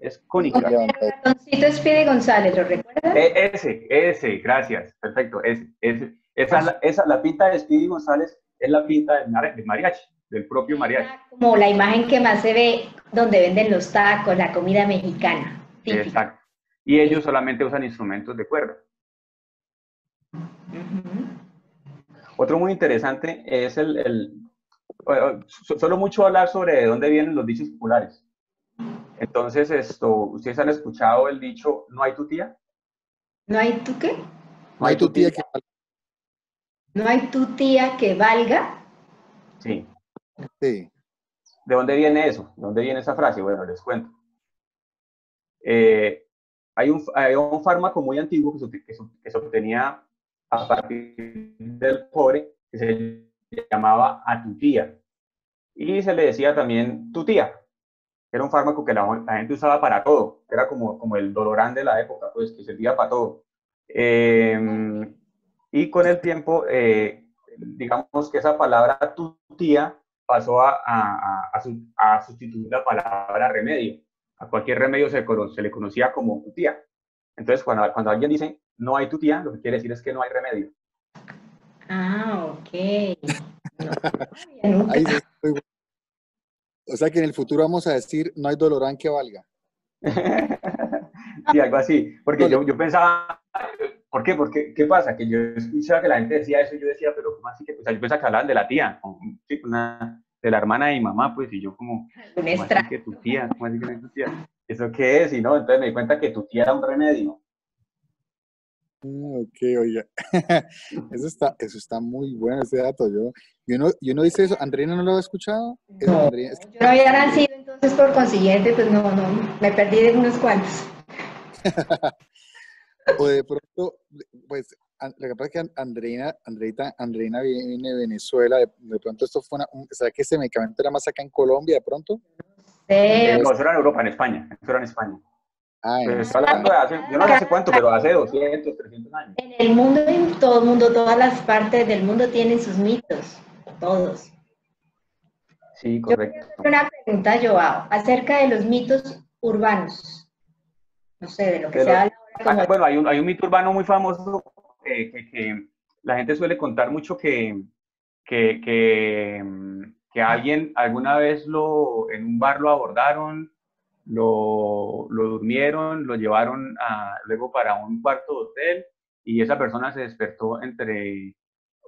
es cónica. El ratoncito es González, ¿lo recuerdas? E, ese, ese, gracias, perfecto, ese, ese. Esa, esa, la pinta de Speedy González es la pinta del, mariachi, del propio mariachi. Como la imagen que más se ve donde venden los tacos, la comida mexicana. Exacto. Y ellos solamente usan instrumentos de cuerda. Otro muy interesante es el, solo mucho hablar sobre de dónde vienen los dichos populares. Entonces, esto, ¿ustedes han escuchado el dicho, no hay tu tía? ¿No hay tu qué? No hay tu tía que valga. ¿No hay tu tía que valga? Sí. Sí. ¿De dónde viene eso? ¿De dónde viene esa frase? Bueno, les cuento. Eh, hay, un, hay, un, fármaco muy antiguo que se, que se, obtenía a partir del pobre que se llamaba atutía. Y se le decía también tutía, que era un fármaco que la, gente usaba para todo, era como, como el dolorán de la época, pues que servía para todo. Eh, y con el tiempo, eh, digamos que esa palabra tutía pasó a, a, a, sustituir la palabra remedio. A cualquier remedio se, se le conocía como tu tía. Entonces, cuando, cuando alguien dice no hay tu tía, lo que quiere decir es que no hay remedio. Ah, ok. o sea que en el futuro vamos a decir no hay dolorán que valga. sí, algo así. Porque yo, yo pensaba, ¿Por qué? Porque, ¿qué pasa? Que yo escuchaba que la gente decía eso y yo decía, pero ¿cómo así que? Pues yo pensaba que hablaban de la tía, sí, una, de la hermana de mi mamá, pues, y yo como, ¿cómo así que tu tía? ¿Cómo así que es tu tía? ¿Eso qué es? Y no, entonces me di cuenta que tu tía era un remedio. Mm, ok, oiga. eso, está, eso está muy bueno, ese dato. Yo, yo, no, yo no dice eso. ¿Andreina no lo ha escuchado? No, Yo no había nacido, entonces por consiguiente, pues no, no, me perdí de unos cuantos. O de pronto, pues, lo que pasa es que Andreina, Andreita, Andreina viene de Venezuela, de, pronto esto fue una, ¿sabes que ese medicamento era más acá en Colombia de pronto? Sí. No, eso era en Europa, en España, eso era en España. Ah, hablando de hace, yo no sé hace cuánto, pero hace 200, 300 años. En el mundo, en todo el mundo, todas las partes del mundo tienen sus mitos, todos. Sí, correcto. Yo una pregunta, Joao, acerca de los mitos urbanos. No sé, de lo que se habla Bueno, hay un, hay un mito urbano muy famoso que, que, la gente suele contar mucho que, que, que, alguien alguna vez lo, en un bar lo abordaron, lo, lo durmieron, lo llevaron a, luego para un cuarto de hotel y esa persona se despertó entre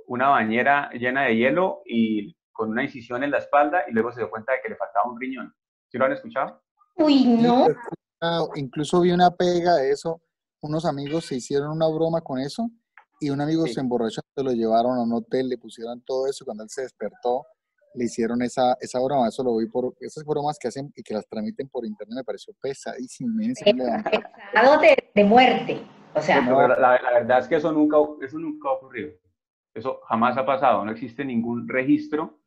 una bañera llena de hielo y con una incisión en la espalda y luego se dio cuenta de que le faltaba un riñón. ¿Sí lo han escuchado? Uy, no. Incluso vi una pega de eso unos amigos se hicieron una broma con eso y un amigo se emborrachó, se lo llevaron a un hotel, le pusieron todo eso, cuando él se despertó, le hicieron esa, esa broma, eso lo vi por, esas bromas que hacen y que las transmiten por internet me pareció pesadísimo. Pesado de, de, muerte, o sea. la, verdad es que eso nunca, eso nunca ha ocurrido, eso jamás ha pasado, no existe ningún registro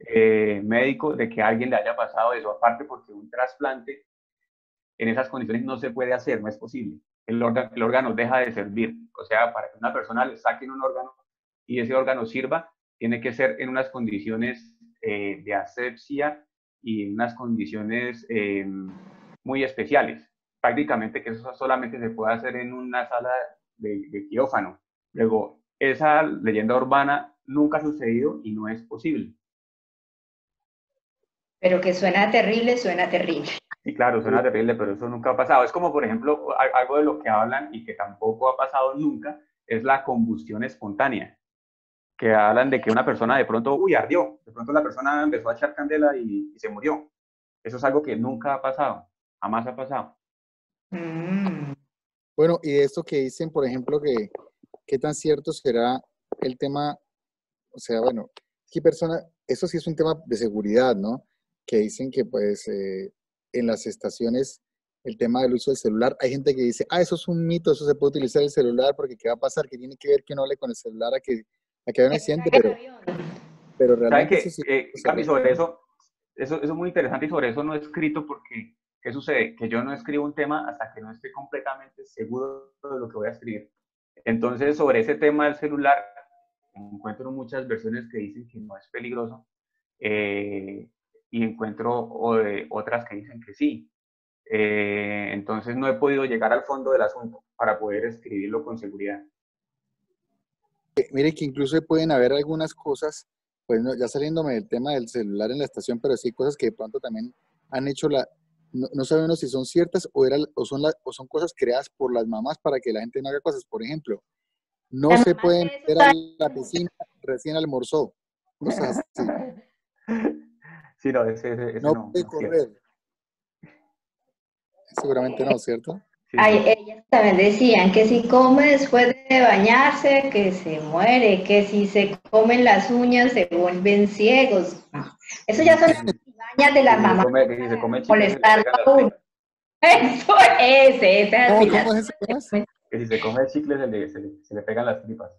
eh, médico de que a alguien le haya pasado eso, aparte porque un trasplante en esas condiciones no se puede hacer, no es posible el órgano, deja de servir. O sea, para que una persona le saquen un órgano y ese órgano sirva, tiene que ser en unas condiciones eh, de asepsia y en unas condiciones eh, muy especiales. Prácticamente que eso solamente se puede hacer en una sala de, de quirófano. Luego, esa leyenda urbana nunca ha sucedido y no es posible. Pero que suena terrible, suena terrible. Sí, claro, suena terrible, pero eso nunca ha pasado. Es como, por ejemplo, algo de lo que hablan y que tampoco ha pasado nunca, es la combustión espontánea, que hablan de que una persona de pronto, uy, ardió, de pronto la persona empezó a echar candela y, se murió. Eso es algo que nunca ha pasado, jamás ha pasado. Mm. Bueno, y esto que dicen, por ejemplo, que qué tan cierto será el tema, o sea, bueno, qué persona, eso sí es un tema de seguridad, ¿no? Que dicen que pues eh, en las estaciones el tema del uso del celular. Hay gente que dice, ah, eso es un mito, eso se puede utilizar el celular porque ¿qué va a pasar? Que tiene que ver que no hable con el celular a que, a que hay un accidente, pero, pero realmente... eso, eh, sobre eso, eso, es muy interesante y sobre eso no he escrito porque, ¿qué sucede? Que yo no escribo un tema hasta que no esté completamente seguro de lo que voy a escribir. Entonces, sobre ese tema del celular, encuentro muchas versiones que dicen que no es peligroso. Eh, y encuentro otras que dicen que sí. Eh, entonces no he podido llegar al fondo del asunto para poder escribirlo con seguridad. Eh, mire que incluso pueden haber algunas cosas, pues ya saliéndome del tema del celular en la estación, pero sí cosas que de pronto también han hecho la, no, sabemos si son ciertas o, era, o, son o son cosas creadas por las mamás para que la gente no haga cosas. Por ejemplo, No se puede meter a la piscina, recién almorzó. Cosas así. Sí, no, ese, ese, no, no puede correr. Seguramente no, ¿cierto? Sí, Ay, ellas también decían que si come después de bañarse, que se muere, que si se comen las uñas se vuelven ciegos. Eso ya son las bañas de Que las mamás. come- que si se come pegan a uno. Eso, ese, ese ¿Cómo, es es? tripas. Que si se come chicle se le, se le, se le pegan las tripas.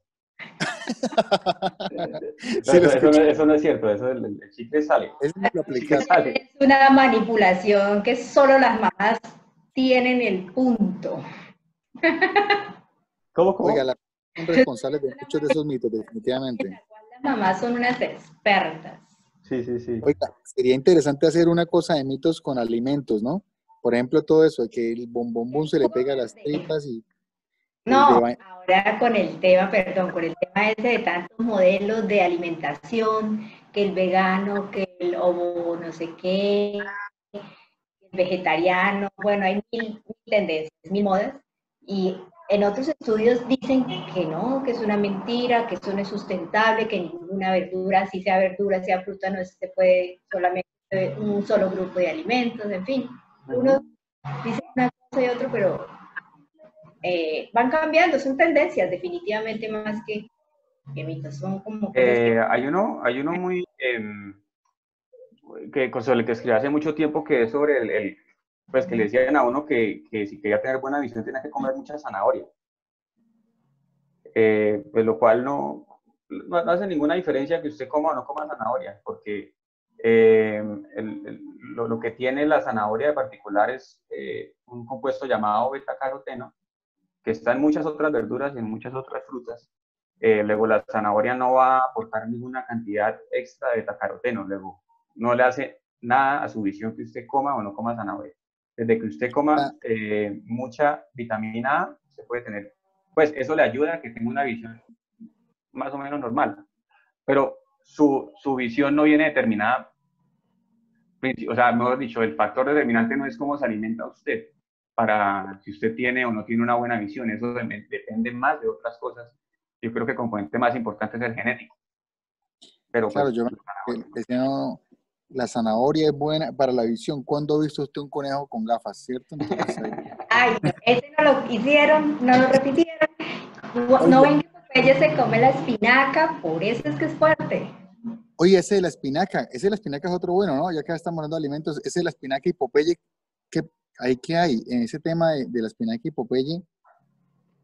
Sí, eso, eso no, eso no es cierto, eso el, el chicle sale. Eso lo. Es una manipulación que solo las mamás tienen el punto. ¿Cómo, cómo? Oiga, la son responsables de muchos de esos mitos, definitivamente. En la cual las mamás son unas expertas. Sí, sí, sí. Oiga, sería interesante hacer una cosa de mitos con alimentos, ¿no? Por ejemplo, todo eso, de que el bombombón se le pega a las tripas y... No, ahora con el tema, perdón, con el tema ese de tantos modelos de alimentación, que el vegano, que el ovo no sé qué, el vegetariano, bueno, hay mil, mil tendencias, mil modas, y en otros estudios dicen que no, que es una mentira, que eso no es sustentable, que ninguna verdura, si sea verdura, sea fruta, no se puede solamente un solo grupo de alimentos, en fin. Uno dice una cosa y otro, pero eh, van cambiando, son tendencias definitivamente más que, que mitos, son como que- Eh, hay uno, hay uno muy em, que sobre el que escribí hace mucho tiempo que es sobre el, el- pues que le decían a uno que, que si quería tener buena visión tenía que comer mucha zanahoria. Eh, pues lo cual no, no, no hace ninguna diferencia que usted coma o no coma zanahoria, porque eh, el- el- lo, lo que tiene la zanahoria de particular es eh, un compuesto llamado betacaroteno, que está en muchas otras verduras y en muchas otras frutas. Eh, luego la zanahoria no va a aportar ninguna cantidad extra de betacaroteno, luego no le hace nada a su visión que usted coma o no coma zanahoria. Desde que usted Ah. coma eh, mucha vitamina A, se puede tener, pues eso le ayuda a que tenga una visión más o menos normal. Pero su, su visión no viene determinada, o sea, mejor dicho, el factor determinante no es cómo se alimenta usted para si usted tiene o no tiene una buena visión, eso de- depende más de otras cosas. Yo creo que el componente más importante es el genético. Pero Claro, pues, yo no, la zanahoria es buena para la visión. ¿Cuándo ha visto usted un conejo con gafas, cierto? Entonces, ahí- Ay, no, ese no lo hicieron, no lo repitieron. No, ven que Popeye se come la espinaca, por eso es que es fuerte. Oye, ese de la espinaca, ese de la espinaca es otro bueno, ¿no? Ya que estamos hablando de alimentos, ese de la espinaca y Popeye, ¿qué, ahí qué hay? En ese tema de, de la espinaca y Popeye,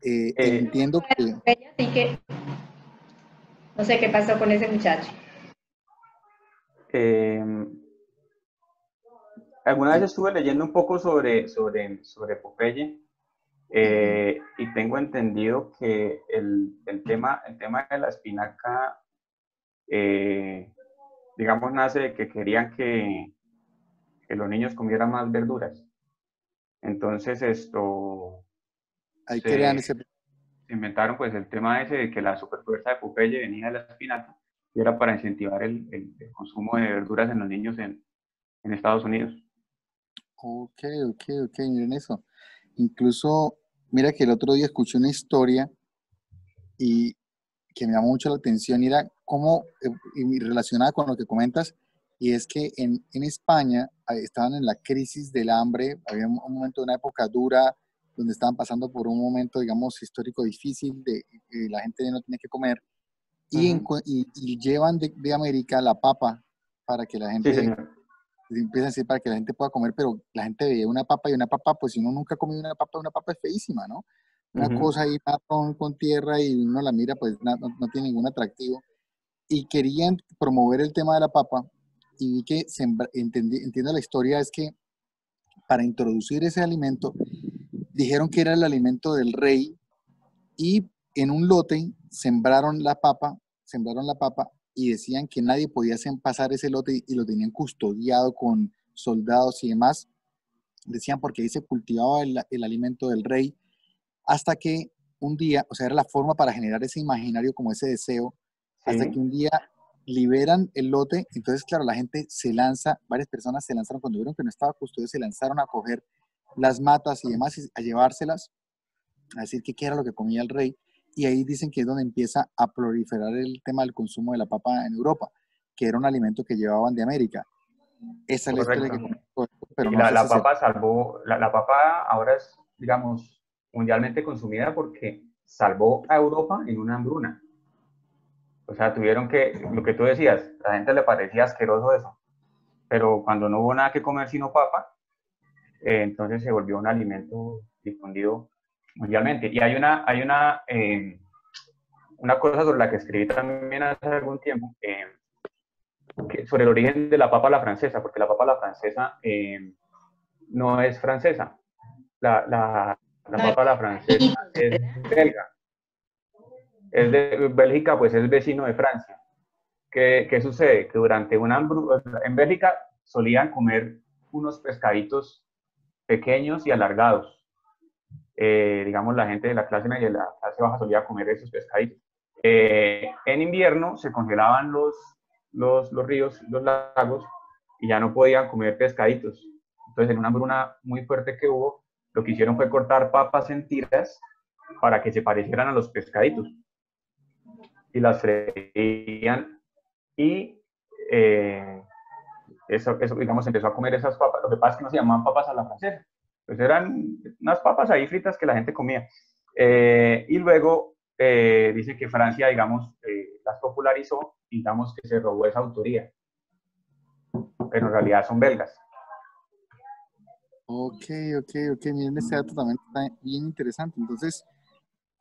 eh, Eh, entiendo que... Así que no sé qué pasó con ese muchacho. Eh, alguna vez estuve leyendo un poco sobre, sobre, sobre Popeye eh, y tengo entendido que el, el tema, el tema de la espinaca, eh, digamos, nace de que querían que, que los niños comieran más verduras. Entonces esto Ahí crean ese... se inventaron pues el tema ese de que la superfuerza de Popeye venía de la espinaca y era para incentivar el, el- el consumo de verduras en los niños en, en Estados Unidos. Ok, ok, ok, miren eso. Incluso, mira que el otro día escuché una historia y que me llamó mucho la atención y era cómo, eh, y relacionada con lo que comentas, y es que en, en España estaban en la crisis del hambre, había un un momento, una época dura, donde estaban pasando por un momento, digamos, histórico difícil, de eh, la gente no tenía que comer, y, encu- y, y llevan de, de América la papa para que la gente Sí, empiezan a decir para que la gente pueda comer, pero la gente veía una papa y una papa, pues si uno nunca ha comido una papa, una papa es feísima, ¿no? Una Ujú. cosa ahí marrón con tierra y uno la mira, pues no, no tiene ningún atractivo. Y querían promover el tema de la papa y vi que, entendí- entiendo la historia, es que para introducir ese alimento, dijeron que era el alimento del rey y en un lote sembraron la papa, sembraron la papa y decían que nadie podía pasar ese lote y lo tenían custodiado con soldados y demás. Decían porque ahí se cultivaba el, el alimento del rey hasta que un día, o sea, era la forma para generar ese imaginario como ese deseo, hasta que un día liberan el lote, entonces claro, la gente se lanza, varias personas se lanzaron cuando vieron que no estaba custodiado, se lanzaron a coger las matas y demás, y a llevárselas, a decir que qué era lo que comía el rey, y ahí dicen que es donde empieza a proliferar el tema del consumo de la papa en Europa, que era un alimento que llevaban de América. Esa es la historia que pero la, la papa salvó, la, la, papa ahora es, digamos, mundialmente consumida porque salvó a Europa en una hambruna. O sea, tuvieron que, lo que tú decías, a la gente le parecía asqueroso eso, pero cuando no hubo nada que comer sino papa, eh, entonces se volvió un alimento difundido mundialmente. Y hay una, hay una, eh, una cosa sobre la que escribí también hace algún tiempo, eh, sobre el origen de la papa a la francesa, porque la papa a la francesa no es francesa. La, la, la papa a la francesa es belga. Es de Bélgica, pues es vecino de Francia. ¿Qué, qué sucede? Que durante una hambruna, en Bélgica solían comer unos pescaditos pequeños y alargados. Eh, digamos, la gente de la clase media y la clase baja solía comer esos pescaditos. Eh, en invierno se congelaban los, los, los, ríos, los lagos, y ya no podían comer pescaditos. Entonces, en una hambruna muy fuerte que hubo, lo que hicieron fue cortar papas en tiras para que se parecieran a los pescaditos. Y las freían y eh, eso, eso, digamos, empezó a comer esas papas. Lo que pasa es que no se llamaban papas a la francesa. Pues eran unas papas ahí fritas que la gente comía. Eh, y luego eh, dice que Francia, digamos, eh, las popularizó, digamos que se robó esa autoría. Pero en realidad son belgas. Ok, ok, ok. Miren, este dato también está bien interesante. Entonces,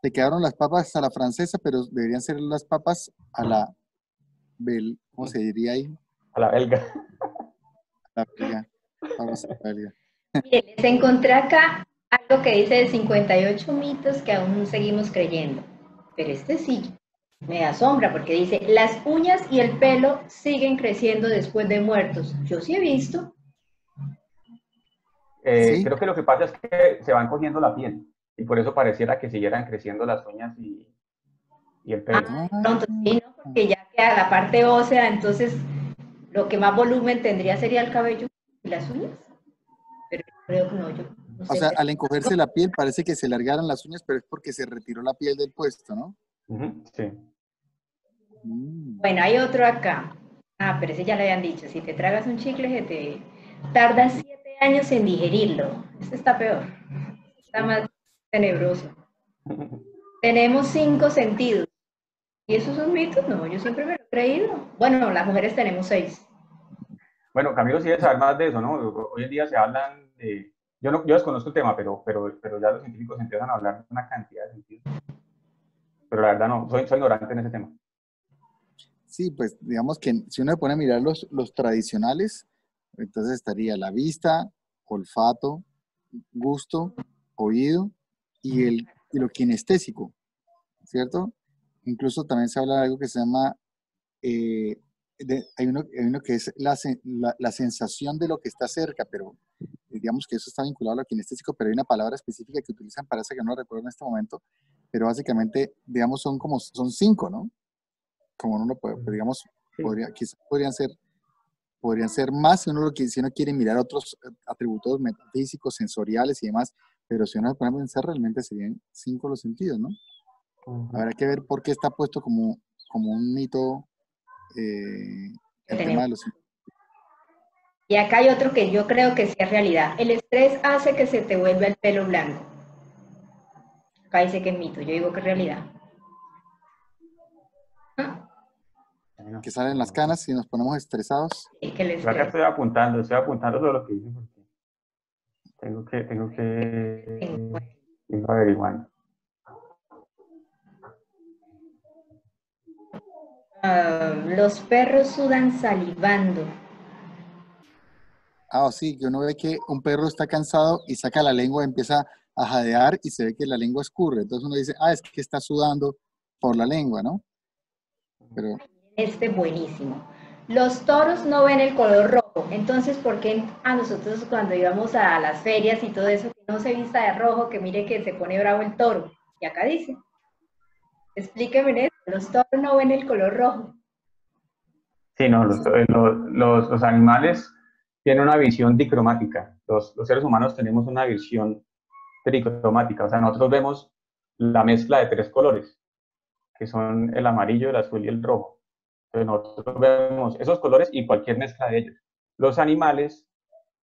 se quedaron las papas a la francesa, pero deberían ser las papas a la bel, ¿cómo se diría ahí? A la belga. Vamos a Mire, les encontré acá algo que dice de 58 mitos que aún seguimos creyendo. Pero este sí me asombra porque dice, las uñas y el pelo siguen creciendo después de muertos. Yo sí he visto. Eh, creo que lo que pasa es que se van cogiendo la piel y por eso pareciera que siguieran creciendo las uñas y, el pelo. Ah, pronto, sí, ¿no? Porque ya queda la parte ósea, entonces lo que más volumen tendría sería el cabello y las uñas. Pero creo que no, yo O sea, al encogerse la piel parece que se largaron las uñas, pero es porque se retiró la piel del puesto, ¿no? sí. Mm. Bueno, hay otro acá. Ah, pero ese ya le habían dicho. Si te tragas un chicle, que te tarda siete años en digerirlo. Este está peor. Está más tenebroso. Tenemos cinco sentidos. ¿Y esos son mitos? No, yo siempre me lo he creído. Bueno, las mujeres tenemos seis. Bueno, Camilo sí debe saber más de eso, ¿no? Hoy en día se hablan de... Yo, no, yo desconozco el tema, pero, pero, pero ya los científicos empiezan a hablar de una cantidad de sentidos. Pero la verdad no, soy, soy ignorante en ese tema. Sí, pues digamos que si uno se pone a mirar los, los tradicionales, entonces estaría la vista, olfato, gusto, oído y, el, y lo kinestésico, ¿cierto? Incluso también se habla de algo que se llama eh, hay, uno, hay, uno, que es la, la, sensación de lo que está cerca, pero digamos que eso está vinculado a lo kinestésico, pero hay una palabra específica que utilizan, parece que no lo recuerdo en este momento, pero básicamente, digamos, son como, son cinco, ¿no? Como uno lo puede, pero digamos, podría, quizás podrían ser, podrían ser más si uno, lo, si uno quiere mirar otros atributos metafísicos, sensoriales y demás, pero si uno se pone a pensar, realmente serían cinco los sentidos, ¿no? Habrá que ver por qué está puesto como, como un mito eh, el tema de los... Y acá hay otro que yo creo que sí es realidad. El estrés hace que se te vuelva el pelo blanco. Acá dice que es mito, yo digo que es realidad. Que salen las canas si nos ponemos estresados. Sí, que estoy apuntando, estoy apuntando todo lo que dice tengo que, tengo que. Ah, los perros sudan salivando. Ah, sí, que uno ve que un perro está cansado y saca la lengua, empieza a jadear y se ve que la lengua escurre. Entonces uno dice, ah, es que está sudando por la lengua, ¿no? Pero... Este buenísimo. Los toros no ven el color rojo. Entonces, ¿por qué a nosotros cuando íbamos a las ferias y todo eso, que no se vista de rojo, que mire que se pone bravo el toro? Y acá dice. Explíqueme eso. Los toros no ven el color rojo. Sí, no, los, eh, los, animales tienen una visión dicromática. Los, los, seres humanos tenemos una visión tricromática. O sea, nosotros vemos la mezcla de tres colores. que son el amarillo, el azul y el rojo. Entonces nosotros vemos esos colores y cualquier mezcla de ellos. Los animales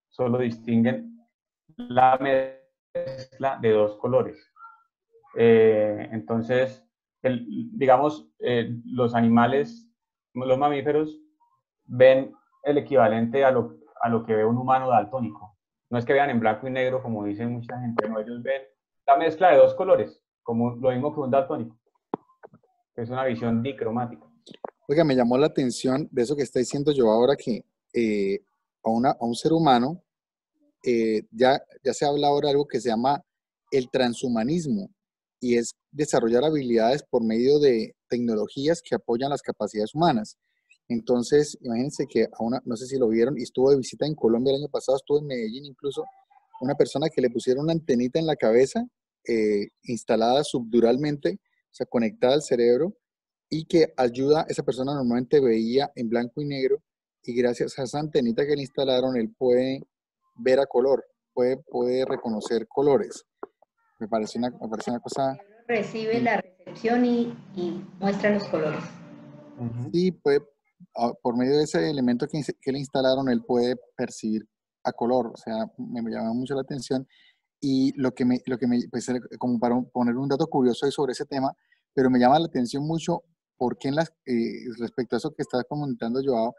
solo distinguen la mezcla de dos colores. Eh, entonces, digamos, eh, los animales, los mamíferos, ven el equivalente a lo, a lo que ve un humano daltónico. No es que vean en blanco y negro, como dicen mucha gente, no, ellos ven la mezcla de dos colores, como lo mismo que un daltónico. Es una visión dicromática. Oiga, me llamó la atención de eso que está diciendo yo ahora que eh, a, una, a, un ser humano eh, ya, ya se habla ahora algo que se llama el transhumanismo y es desarrollar habilidades por medio de tecnologías que apoyan las capacidades humanas. Entonces, imagínense que a una, no sé si lo vieron, y estuvo de visita en Colombia el año pasado, estuvo en Medellín incluso, una persona que le pusieron una antenita en la cabeza, eh, instalada subduralmente, o sea, conectada al cerebro, y que ayuda, esa persona normalmente veía en blanco y negro, y gracias a esa antenita que le instalaron, él puede ver a color, puede, puede reconocer colores. Me parece una, me parece una cosa... Recibe la recepción y, y muestra los colores. Sí, puede, por medio de ese elemento que, que, le instalaron, él puede percibir a color, o sea, me, llama mucho la atención. Y lo que me, lo que me pues, como para poner un dato curioso sobre ese tema, pero me llama la atención mucho porque en las, eh, respecto a eso que estaba comentando Joao,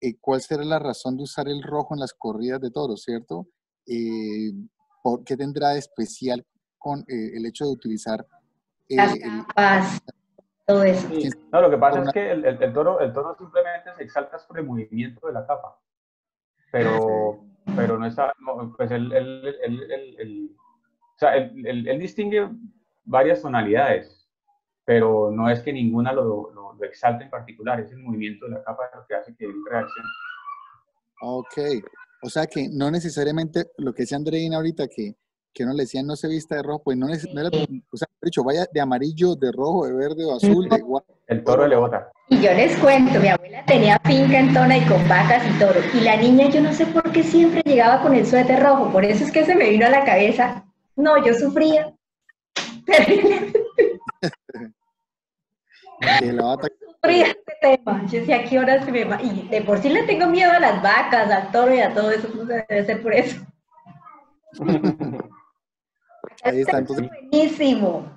eh, ¿cuál será la razón de usar el rojo en las corridas de toros, cierto? Eh, ¿por ¿Qué tendrá de especial con el hecho de utilizar... las capas, todo eso. No, lo que pasa es que el, el, toro, el toro simplemente se exalta por el movimiento de la capa, pero, pero no está, pues él, o sea, él, distingue varias tonalidades, pero no es que ninguna lo, lo, exalte en particular, es el movimiento de la capa lo que hace que él reaccione. Ok, o sea que no necesariamente lo que decía Andreina ahorita, que que uno le decían no se vista de rojo, pues no, es, no era, o sea, dicho, vaya de amarillo, de rojo, de verde o azul, de igual. El toro le bota. Y yo les cuento, mi abuela tenía finca en Tona y con vacas y toro, y la niña yo no sé por qué siempre llegaba con el suéter rojo, por eso es que se me vino a la cabeza, no, yo sufría. que la bata... Sufría este tema, yo decía, ¿qué horas se me va? Y de por sí le tengo miedo a las vacas, al toro y a todo eso, no debe ser por eso. Ahí está, entonces. Buenísimo.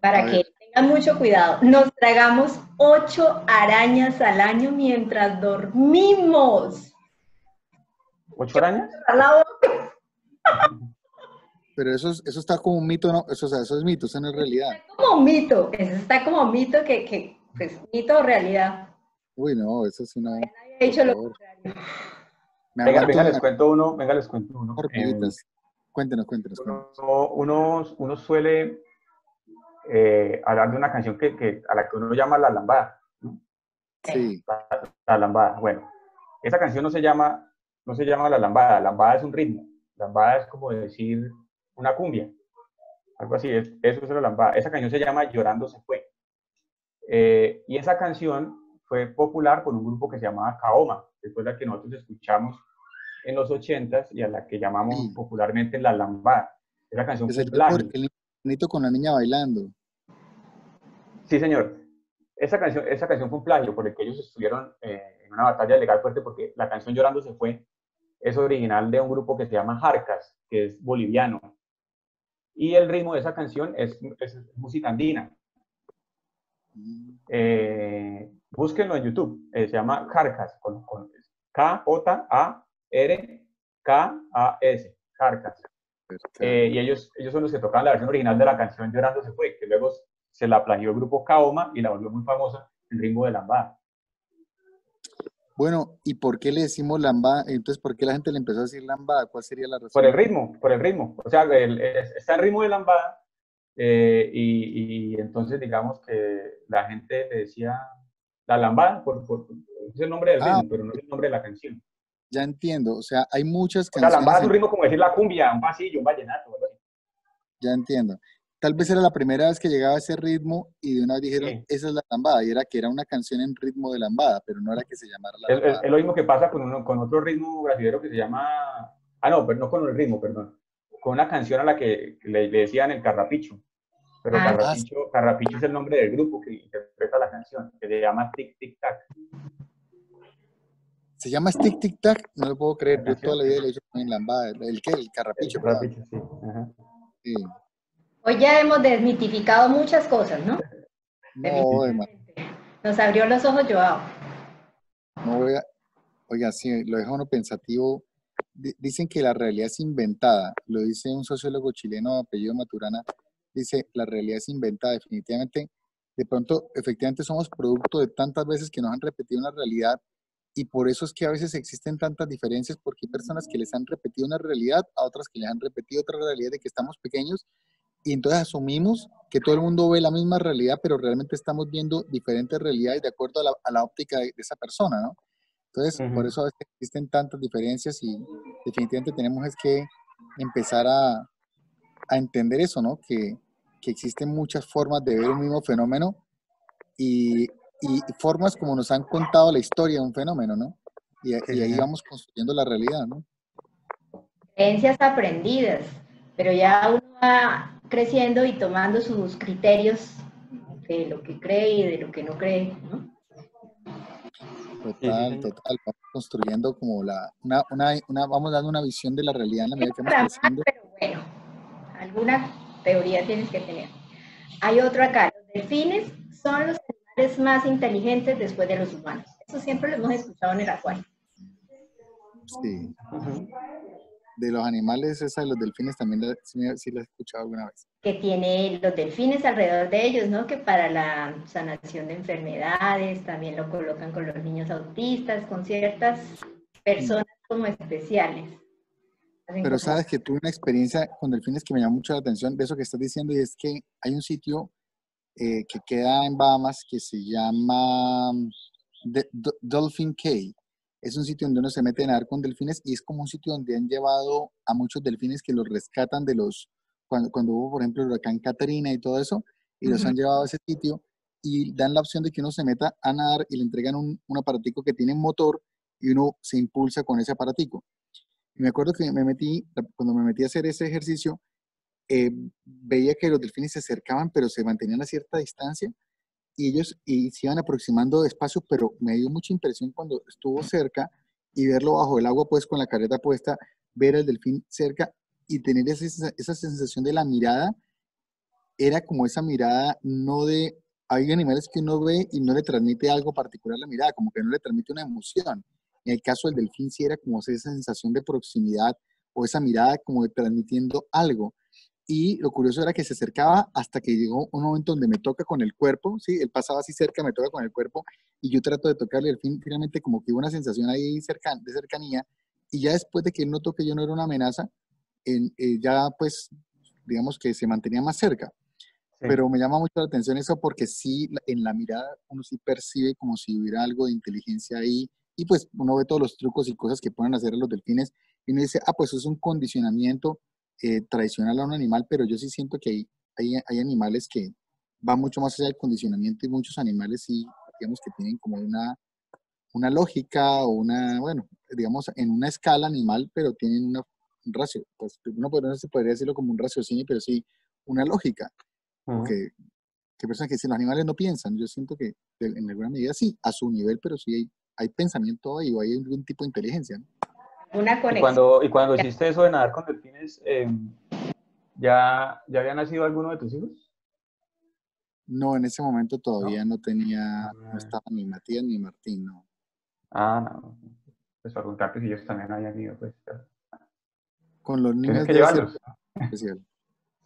Para que tengan mucho cuidado. Nos tragamos ocho arañas al año mientras dormimos. ¿Ocho arañas? Pero eso, eso está como un mito, ¿no? Eso, eso es mito, eso no es realidad. Está como mito, eso está como mito que, que pues, mito o realidad. Uy, no, eso sí no. Nadie ha dicho lo contrario. Venga, venga, les cuento uno, venga, les cuento uno. Cuéntenos, cuéntenos. Uno, suele eh, hablar de una canción que, a la que uno llama La Lambada. Sí. La, Lambada. Bueno, esa canción no se llama, no se llama La Lambada. La Lambada es un ritmo. La Lambada es como decir una cumbia. Algo así, es, eso es la Lambada. Esa canción se llama Llorando se fue. Eh, y esa canción fue popular con un grupo que se llamaba Kaoma, después de la que nosotros escuchamos en los ochentas y a la que llamamos popularmente La Lambada. Esa canción fue El bonito con la niña bailando. Sí, señor. Esa canción, esa canción fue un plagio por el que ellos estuvieron eh, en una batalla legal fuerte porque la canción Llorando se fue es original de un grupo que se llama Jarcas, que es boliviano. Y el ritmo de esa canción es, es música andina. Eh, búsquenlo en YouTube, eh, se llama Jarcas, con, con K-J-A R-K-A-S, Carcas. Eh, y ellos, ellos son los que tocan la versión original de la canción Llorando se fue, que luego se la plagió el grupo Kaoma y la volvió muy famosa en ritmo de lambada. Bueno, ¿y por qué le decimos lambada? Entonces, ¿por qué la gente le empezó a decir lambada? ¿Cuál sería la razón? Por el ritmo, por el ritmo. O sea, está en ritmo de lambada eh, y, entonces digamos que la gente le decía la lambada, por, es el nombre del ah, ritmo, pero no es el nombre de la canción. Ya entiendo, o sea, hay muchas canciones... O sea, lambada es un ritmo como decir la cumbia, un pasillo, un vallenato. Ya entiendo. Tal vez era la primera vez que llegaba ese ritmo y de una vez dijeron, esa es la lambada, y era que era una canción en ritmo de lambada, pero no era que se llamara la lambada. Es, lo mismo que pasa con, uno, con otro ritmo brasileño que se llama... Ah, no, pero no con el ritmo, perdón. Con una canción a la que le, decían el carrapicho. pero ah, Carrapicho, es el nombre del grupo que interpreta la canción, que se llama Tic Tic Tac. Se llama Tic Tic Tac, no lo puedo creer, yo toda la vida lo he hecho en lambada, ¿el qué? El Carrapicho. El carrapicho sí. sí. Hoy ya hemos desmitificado muchas cosas, ¿no? No, Nos abrió los ojos Joao. No voy a, oiga, sí, lo deja uno pensativo. dicen que la realidad es inventada, lo dice un sociólogo chileno apellido Maturana, dice, la realidad es inventada, definitivamente. De pronto, efectivamente somos producto de tantas veces que nos han repetido una realidad y por eso es que a veces existen tantas diferencias porque hay personas que les han repetido una realidad, a otras que les han repetido otra realidad de que estamos pequeños y entonces asumimos que todo el mundo ve la misma realidad, pero realmente estamos viendo diferentes realidades de acuerdo a la, óptica de, esa persona, ¿no? Entonces, por eso a veces existen tantas diferencias y definitivamente tenemos es que empezar a, a entender eso, ¿no? Que, que existen muchas formas de ver un mismo fenómeno y, y, formas como nos han contado la historia de un fenómeno, ¿no? Y, y, ahí vamos construyendo la realidad, ¿no? Creencias aprendidas, pero ya uno va creciendo y tomando sus criterios de lo que cree y de lo que no cree, ¿no? Total, total. Vamos construyendo como la, una, una, una, vamos dando una visión de la realidad en la medida que vamos creciendo. Pero bueno, alguna teoría tienes que tener. Hay otro acá, los delfines son los animales más inteligentes después de los humanos. Eso siempre lo hemos escuchado en el acuario. Sí. De los animales, esa de los delfines también la, sí, la he escuchado alguna vez. Que tiene los delfines alrededor de ellos, ¿no? Que para la sanación de enfermedades, también lo colocan con los niños autistas, con ciertas personas como especiales. Pero sabes que tuve una experiencia con delfines que me llamó mucho la atención de eso que estás diciendo y es que hay un sitio eh, que queda en Bahamas que se llama mm, Dolphin Cay. Es un sitio donde uno se mete a nadar con delfines y es como un sitio donde han llevado a muchos delfines que los rescatan de los, cuando, cuando hubo, por ejemplo, el huracán Catarina y todo eso, y los han llevado a ese sitio y dan la opción de que uno se meta a nadar y le entregan un, un aparatico que tiene motor y uno se impulsa con ese aparatico. Me acuerdo que me metí, cuando me metí a hacer ese ejercicio, eh, veía que los delfines se acercaban, pero se mantenían a cierta distancia y ellos y se iban aproximando despacio, pero me dio mucha impresión cuando estuvo cerca y verlo bajo el agua, pues con la careta puesta, ver al delfín cerca y tener esa, esa sensación de la mirada, era como esa mirada no de, hay animales que uno ve y no le transmite algo particular a la mirada, como que no le transmite una emoción, en el caso del delfín sí era como esa sensación de proximidad o esa mirada como de transmitiendo algo. Y lo curioso era que se acercaba hasta que llegó un momento donde me toca con el cuerpo, ¿sí? Él pasaba así cerca, me toca con el cuerpo y yo trato de tocarle el fin, finalmente como que hubo una sensación ahí cercan, de cercanía y ya después de que él notó que yo no era una amenaza, en, eh, ya pues digamos que se mantenía más cerca. Pero me llama mucho la atención eso porque sí, en la mirada uno sí percibe como si hubiera algo de inteligencia ahí, y pues uno ve todos los trucos y cosas que pueden hacer los delfines y uno dice, ah, pues eso es un condicionamiento eh, tradicional a un animal, pero yo sí siento que hay, hay, hay, animales que van mucho más allá del condicionamiento y muchos animales sí, digamos que tienen como una, una lógica o una, bueno, digamos, en una escala animal, pero tienen una, un racio, pues uno podría, se podría decirlo como un raciocinio, pero sí una lógica. que, que personas que dicen los animales no piensan, yo siento que en alguna medida sí, a su nivel, pero sí hay hay pensamiento ahí o hay algún tipo de inteligencia. Una conexión. Y cuando, y cuando hiciste eso de nadar con delfines, em, ¿ya, ¿ya había nacido alguno de tus hijos? No, en ese momento todavía no, tenía, no ah. estaba ni Matías ni Martín, no. Ah, no. Pues para preguntarte si ellos también habían ido, pues. Con los niños que llevarlos. Especial.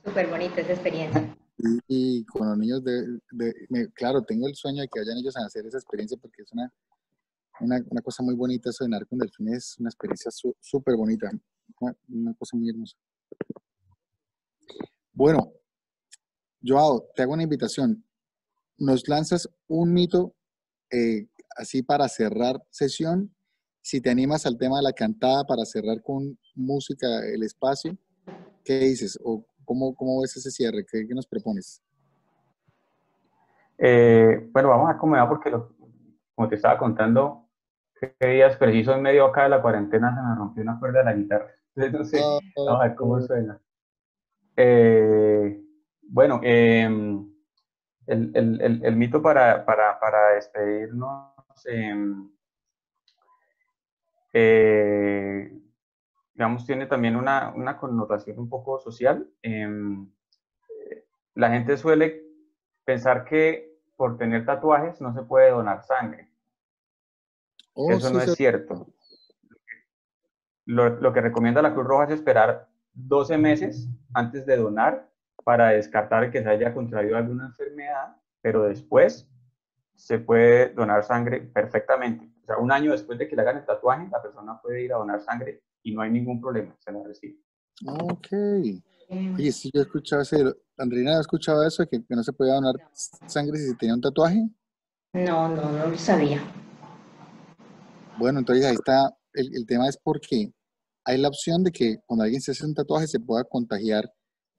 Súper bonita esa experiencia. Y, con los niños de, claro, tengo el sueño de que vayan ellos a hacer esa experiencia porque es una una, cosa muy bonita eso de nadar con delfines, es una experiencia súper bonita, una, cosa muy hermosa. Bueno, Joao, te hago una invitación. Nos lanzas un mito eh, así para cerrar sesión. Si te animas al tema de la cantada para cerrar con música el espacio, ¿qué dices? ¿O cómo, cómo ves ese cierre? ¿Qué, nos propones? Eh, bueno, vamos a acomodar porque, como te estaba contando, qué días preciso en medio acá de la cuarentena se me rompió una cuerda de la guitarra. Entonces no sé, vamos a ver cómo suena. Eh, bueno, em, el, mito para, para, despedirnos, em, eh, digamos, tiene también una, connotación un poco social. Em, la gente suele pensar que por tener tatuajes no se puede donar sangre. Oh, Eso no es cierto. Lo, lo, que recomienda la Cruz Roja es esperar 12 meses antes de donar para descartar que se haya contraído alguna enfermedad, pero después se puede donar sangre perfectamente. O sea, un año después de que le hagan el tatuaje, la persona puede ir a donar sangre y no hay ningún problema, se la recibe. Ok. Oye, sí, yo he escuchado eso. Andrina, ¿ha escuchado eso? Que, que no se podía donar sangre si se tenía un tatuaje? No, no, no lo sabía. Bueno, entonces ahí está. El, el tema es porque hay la opción de que cuando alguien se hace un tatuaje se pueda contagiar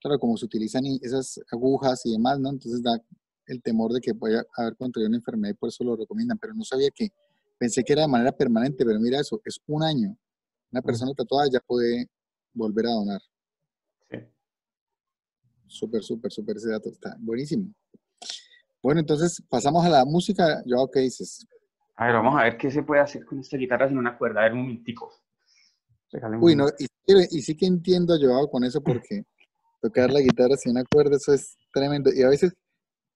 claro, como se utilizan esas agujas y demás, ¿no? Entonces da el temor de que pueda haber contraído una enfermedad y por eso lo recomiendan, pero no sabía que, pensé que era de manera permanente, pero mira eso, es un año. Una persona tatuada ya puede volver a donar. Sí. Súper, súper, súper ese dato, está buenísimo. Bueno, entonces pasamos a la música. Yo, ¿qué dices? A ver, vamos a ver qué se puede hacer con esta guitarra sin una cuerda. A ver, un momentico. Uy, no, y, y, sí que entiendo, Joao, con eso porque tocar la guitarra sin una cuerda, eso es tremendo. Y a veces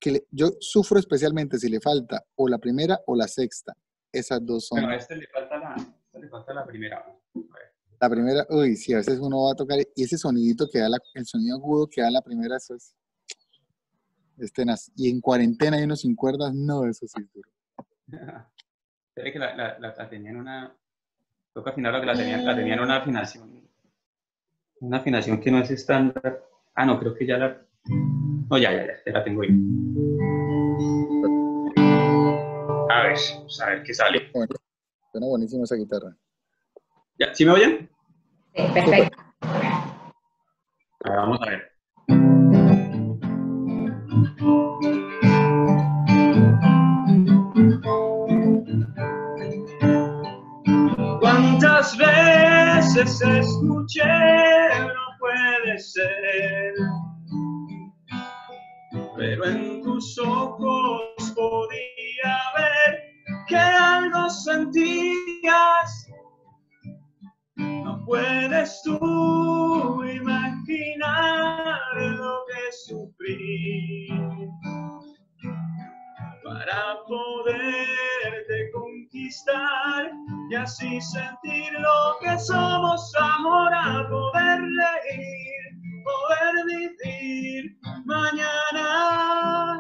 que yo sufro especialmente si le falta o la primera o la sexta. Esas dos son. Pero a este le falta la, este le falta la primera. La primera, uy, sí, a veces uno va a tocar y ese sonidito que da, la, el sonido agudo que da la primera, eso es, Y en cuarentena y uno sin cuerdas, no, eso sí es duro. que la, la, la, tenían una, toca afinar que la tenían, la tenían una afinación, una afinación que no es estándar Ah, no, creo que ya la... No, ya, ya, ya, la tengo ahí. A ver, a ver qué sale. Bueno, suena buenísima esa guitarra. ¿Ya? ¿Sí me oyen? Sí, perfecto. A ver, vamos a ver. ¿Cuántas veces escuché puede ser. Pero en tus ojos podía ver que algo sentías. No puedes tú imaginar lo que sufrí para poderte conquistar y así sentir lo que somos ahora, poder reír, poder vivir mañana.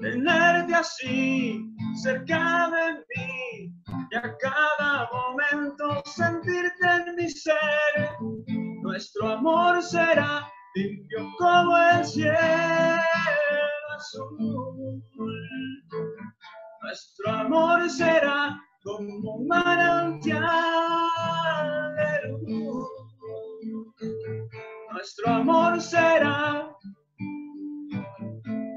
Tenerte así cerca de mí y a cada momento sentirte en mi ser. Nuestro amor será limpio como el cielo azul. Nuestro amor será como un manantial de luz. Nuestro amor será,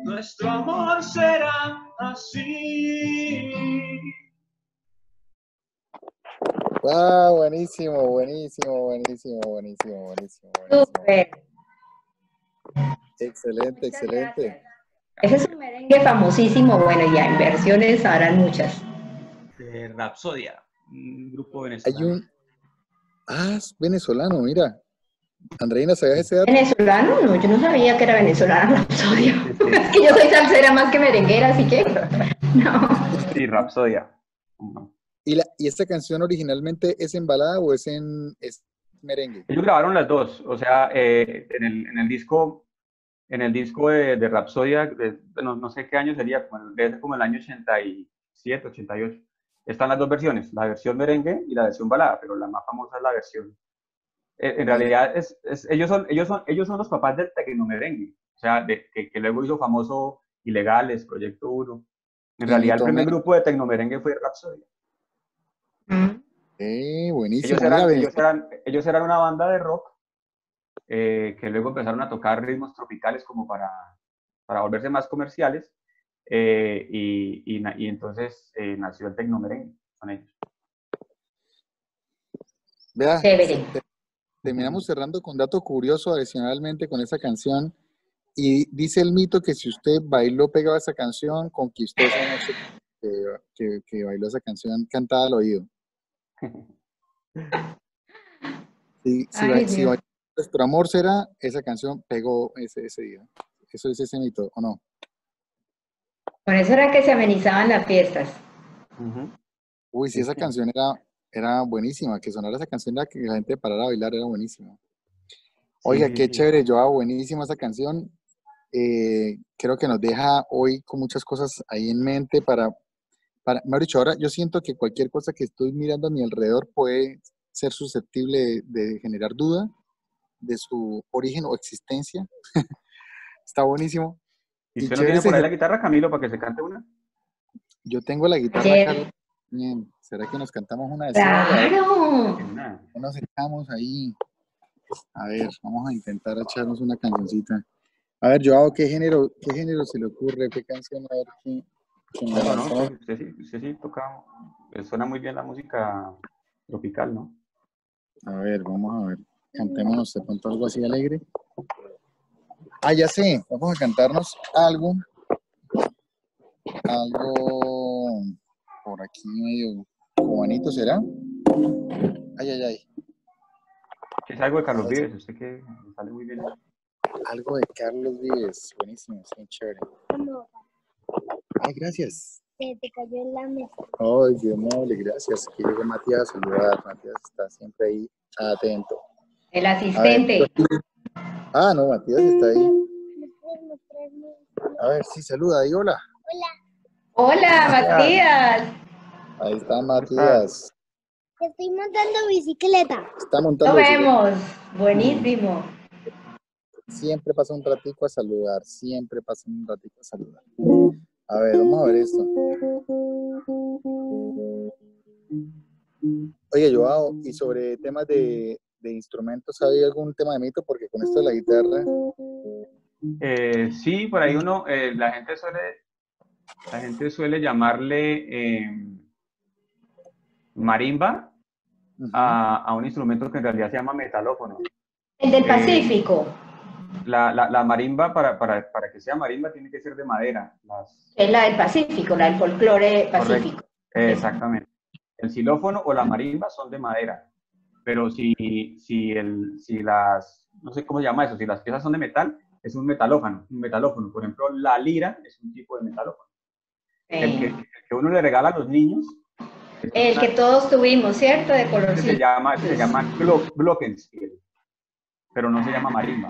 nuestro amor será así. Wow, buenísimo, buenísimo, buenísimo, buenísimo, buenísimo. buenísimo. Excelente, excelente. Ese es un merengue famosísimo, bueno, ya en versiones habrán muchas. De Rapsodia, un grupo venezolano. Hay un... Ah, es venezolano, mira. Andreina, ¿sabías ese dato? ¿Venezolano? No, yo no sabía que era venezolano Rapsodia. es que yo soy salsera más que merenguera, así que no. Sí, Rapsodia. ¿Y, la, ¿Y esta canción originalmente es en balada o es en merengue? Ellos grabaron las dos, o sea, eh, en, el, en el disco en el disco de, de Rapsodia, no, sé qué año sería, debe ser como el año 87, 88. Están las dos versiones, la versión merengue y la versión balada, pero la más famosa es la versión. Eh, en realidad, es, ellos, son, ellos, son, ellos son los papás del merengue, o sea, de, que, luego hizo famoso Ilegales, Proyecto 1. En realidad, el primer grupo de tecnomerengue fue Rapsodia. Eh, buenísimo. ellos eran, ellos eran una banda de rock eh, que luego empezaron a tocar ritmos tropicales como para, para volverse más comerciales, eh, y, y, entonces eh, nació el merengue con ellos. Vea, terminamos cerrando con dato curioso adicionalmente con esa canción. Y dice el mito que si usted bailó pegado a esa canción, conquistó esa noche que, que, bailó esa canción cantada al oído. Si, si, nuestro amor será, esa canción pegó ese, ese día. Eso es ese mito, ¿o no? Por eso era que se amenizaban las fiestas. Uy, sí, esa canción era, era buenísima, que sonara esa canción, la que la gente parara a bailar era buenísima. Oiga, qué chévere, Joao, buenísima esa canción. Eh, creo que nos deja hoy con muchas cosas ahí en mente para, para, me dicho, ahora yo siento que cualquier cosa que estoy mirando a mi alrededor puede ser susceptible de, generar duda de su origen o existencia. Está buenísimo. ¿Y usted no tiene por ahí la guitarra, Camilo, para que se cante una? Yo tengo la guitarra, Bien. ¿Será que nos cantamos una de esas? ¡Claro! Nos echamos ahí. A ver, vamos a intentar echarnos una cancioncita. A ver, Joao, ¿qué género, qué género se le ocurre? ¿Qué canción? A ver, ¿qué, no, no, usted, sí, usted sí toca, suena muy bien la música tropical, ¿no? A ver, vamos a ver. Cantémonos de pronto algo así alegre. Ah, ya sé, vamos a cantarnos algo. Algo por aquí medio cubanito, ¿será? Ay, ay, ay. Es algo de Carlos Vives, usted que sale muy bien. Algo de Carlos Vives, buenísimo, sí, chévere. Ay, gracias. Se te cayó en la mesa. Ay, qué amable, gracias. Aquí llegó Matías a saludar. Matías está siempre ahí atento. El asistente. ah, no, Matías está ahí. A ver, sí, saluda ahí, hola. Hola. Hola, Matías. Ahí está Matías. Estoy montando bicicleta. Está montando Lo vemos. Buenísimo. Siempre pasa un ratico a saludar, siempre pasa un ratico a saludar. A ver, vamos a ver esto. Oye, Joao, y sobre temas de, instrumentos, ¿hay algún tema de mito? Porque con esto de la guitarra. Eh, sí, por ahí uno, eh, la gente suele, la gente suele llamarle em, marimba a, un instrumento que en realidad se llama metalófono. El del eh, Pacífico la, la, marimba, para, para, para, que sea marimba, tiene que ser de madera. Es la del Pacífico, la del folclore pacífico. Exactamente. El xilófono o la marimba son de madera. Pero si, si, el, si las, no sé cómo se llama eso, si las piezas son de metal, es un metalófono, un metalófono. Por ejemplo, la lira es un tipo de metalófono. El, que, uno le regala a los niños. El que todos tuvimos, ¿cierto? De color. Se llama, se llama glockenspiel, pero no se llama marimba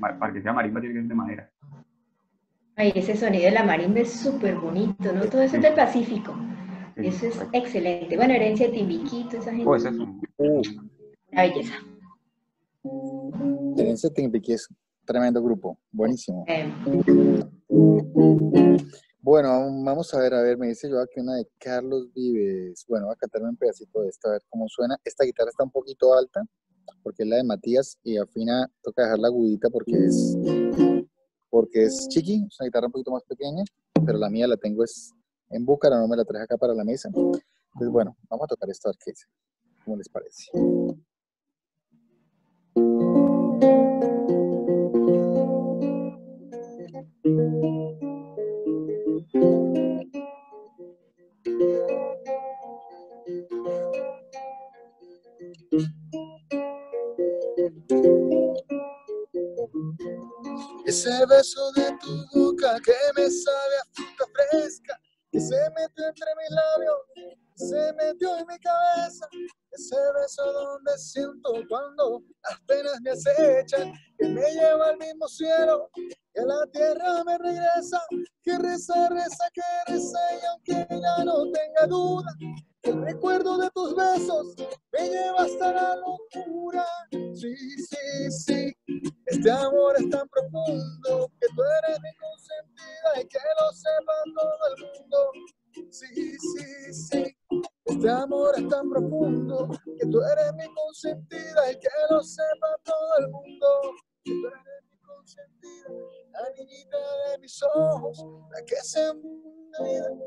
para que sea marimba tiene que ser de madera. Ay, ese sonido de la marimba es súper bonito, ¿no? Todo eso es del Pacífico. Eso es excelente. Bueno, herencia de Timbiquito, esa gente. Pues eso. Uh. Una belleza. Herencia de Timbiquí es tremendo grupo. Buenísimo. Eh. Bueno, vamos a ver, a ver, me dice yo aquí una de Carlos Vives. Bueno, voy a cantarme un pedacito de esta, a ver cómo suena. Esta guitarra está un poquito alta, porque es la de Matías y afina toca dejar la agudita porque es porque es chiqui, es una guitarra un poquito más pequeña, pero la mía la tengo es en Búcara, no me la traje acá para la mesa. Entonces, bueno, vamos a tocar esto a ver ¿Cómo les parece? Ese beso de tu boca que me sabe se metió entre mis labios, se metió en mi cabeza. Ese beso donde siento cuando las penas me acechan, que me lleva al mismo cielo, que la tierra me regresa, que reza, reza, que reza, y aunque ya no tenga duda, el recuerdo de tus besos me lleva hasta la locura. Sí, sí, sí. Este amor es tan profundo que tú eres mi consentida y que lo sepa todo el mundo. Sí, sí, sí. Este amor es tan profundo que tú eres mi consentida y que lo sepa todo el mundo. Que tú eres mi consentida, la niñita de mis ojos, la que se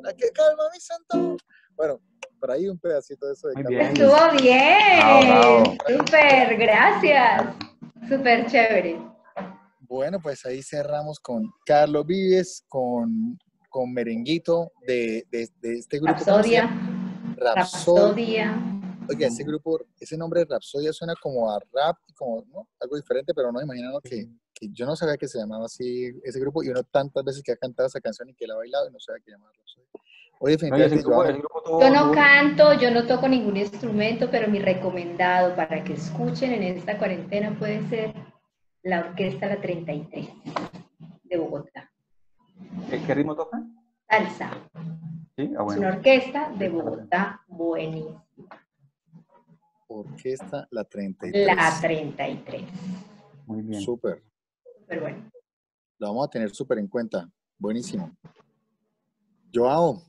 la que calma mi santo. Bueno, por ahí un pedacito de eso. De. Estuvo bien. Bravo, Súper, gracias. Súper chévere. Bueno, pues ahí cerramos con Carlos Vives, con, con Merenguito de, de, de este grupo. ¿cómo se Rapsodia. Rapsodia. Oiga, ese grupo, ese nombre Rapsodia suena como a rap, como ¿no? algo diferente, pero no imaginando que, que yo no sabía que se llamaba así ese grupo y uno tantas veces que ha cantado esa canción y que la ha bailado y no sabía que llamaba Rapsodia. Oye, No, y ese definitivamente, grupo, yo- ese grupo tuvo- Yo no tuvo- canto, yo no toco ningún instrumento, pero mi recomendado para que escuchen en esta cuarentena puede ser la Orquesta La 33 de Bogotá. ¿Qué, qué ritmo tocan? Salsa. Sí, ah, Es una orquesta de Bogotá buenísima. Orquesta La 33. La 33. Muy bien. Súper. Súper bueno. Lo vamos a tener súper en cuenta. Buenísimo. Joao,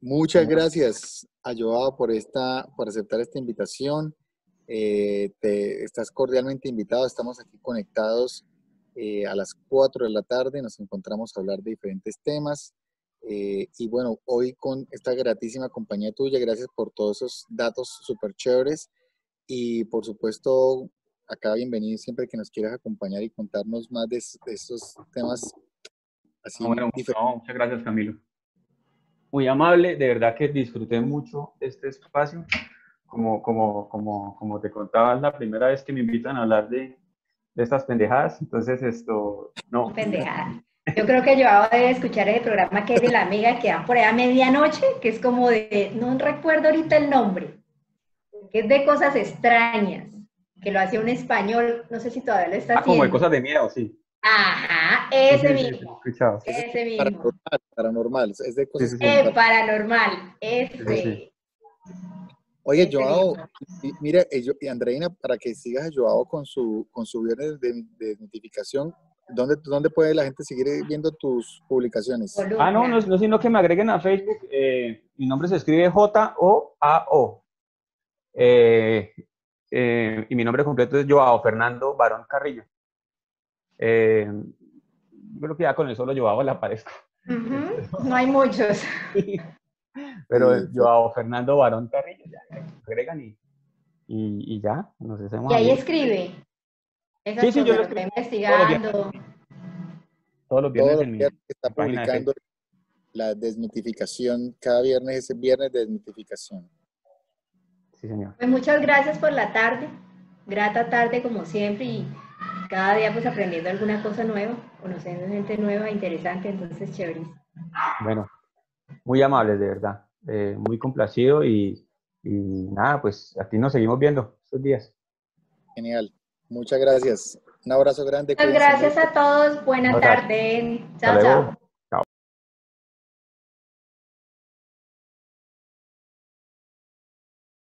muchas gracias a Joao por, esta, por aceptar esta invitación. Eh, te, estás cordialmente invitado. Estamos aquí conectados eh, a las 4 de la tarde. Nos encontramos a hablar de diferentes temas. Eh, y bueno, hoy con esta gratísima compañía tuya, gracias por todos esos datos súper chéveres. Y por supuesto, acá bienvenido siempre que nos quieras acompañar y contarnos más de, de estos temas así No, bueno, no, muchas gracias, Camilo. Muy amable, de verdad que disfruté mucho este espacio. Como, como, como, como te contaba, es la primera vez que me invitan a hablar de, de estas pendejadas. Entonces, esto, no. Pendejada. Yo creo que Joao debe escuchar el programa que es de la amiga que va por ahí a medianoche, que es como de, no recuerdo ahorita el nombre, que es de cosas extrañas, que lo hace un español, no sé si todavía lo está Ah, como de haciendo. cosas de miedo, sí. Ajá, ese sí, sí, sí, mismo, escuchado. ese mismo. Paranormal, paranormal, es de cosas Sí, Eh, paranormal, ese. sí. Oye, ese Joao, y- mira, eh, yo- y Andreina, para que sigas a Joao con su, con su viernes de, de notificación, ¿dónde, ¿dónde puede la gente seguir viendo tus publicaciones? Ah, no, no, no, sino que me agreguen a Facebook. eh, mi nombre se escribe J-O-A-O. Eh, eh, y mi nombre completo es Joao Fernando Barón Carrillo. Eh, yo creo que ya con el solo Joao le aparezco. Ujú, No hay muchos. Pero Sí, Joao Fernando Barón Carrillo, ya, agregan y, y, y ya, nos hacemos Y ahí amigos. escribe. Esas Sí, sí, yo lo todos los investigando. Todos los viernes Todos en los mi viernes está página de publicando la desmitificación, cada viernes es viernes de desmitificación. Sí, señor. Pues muchas gracias por la tarde, grata tarde como siempre y cada día pues aprendiendo alguna cosa nueva, conociendo gente nueva, interesante, entonces chévere. Bueno, muy amables, de verdad. Eh, muy complacido y, y nada, pues aquí nos seguimos viendo estos días. Genial. Muchas gracias. Un abrazo grande. Muchas gracias a todos, buena tarde, chao, chao.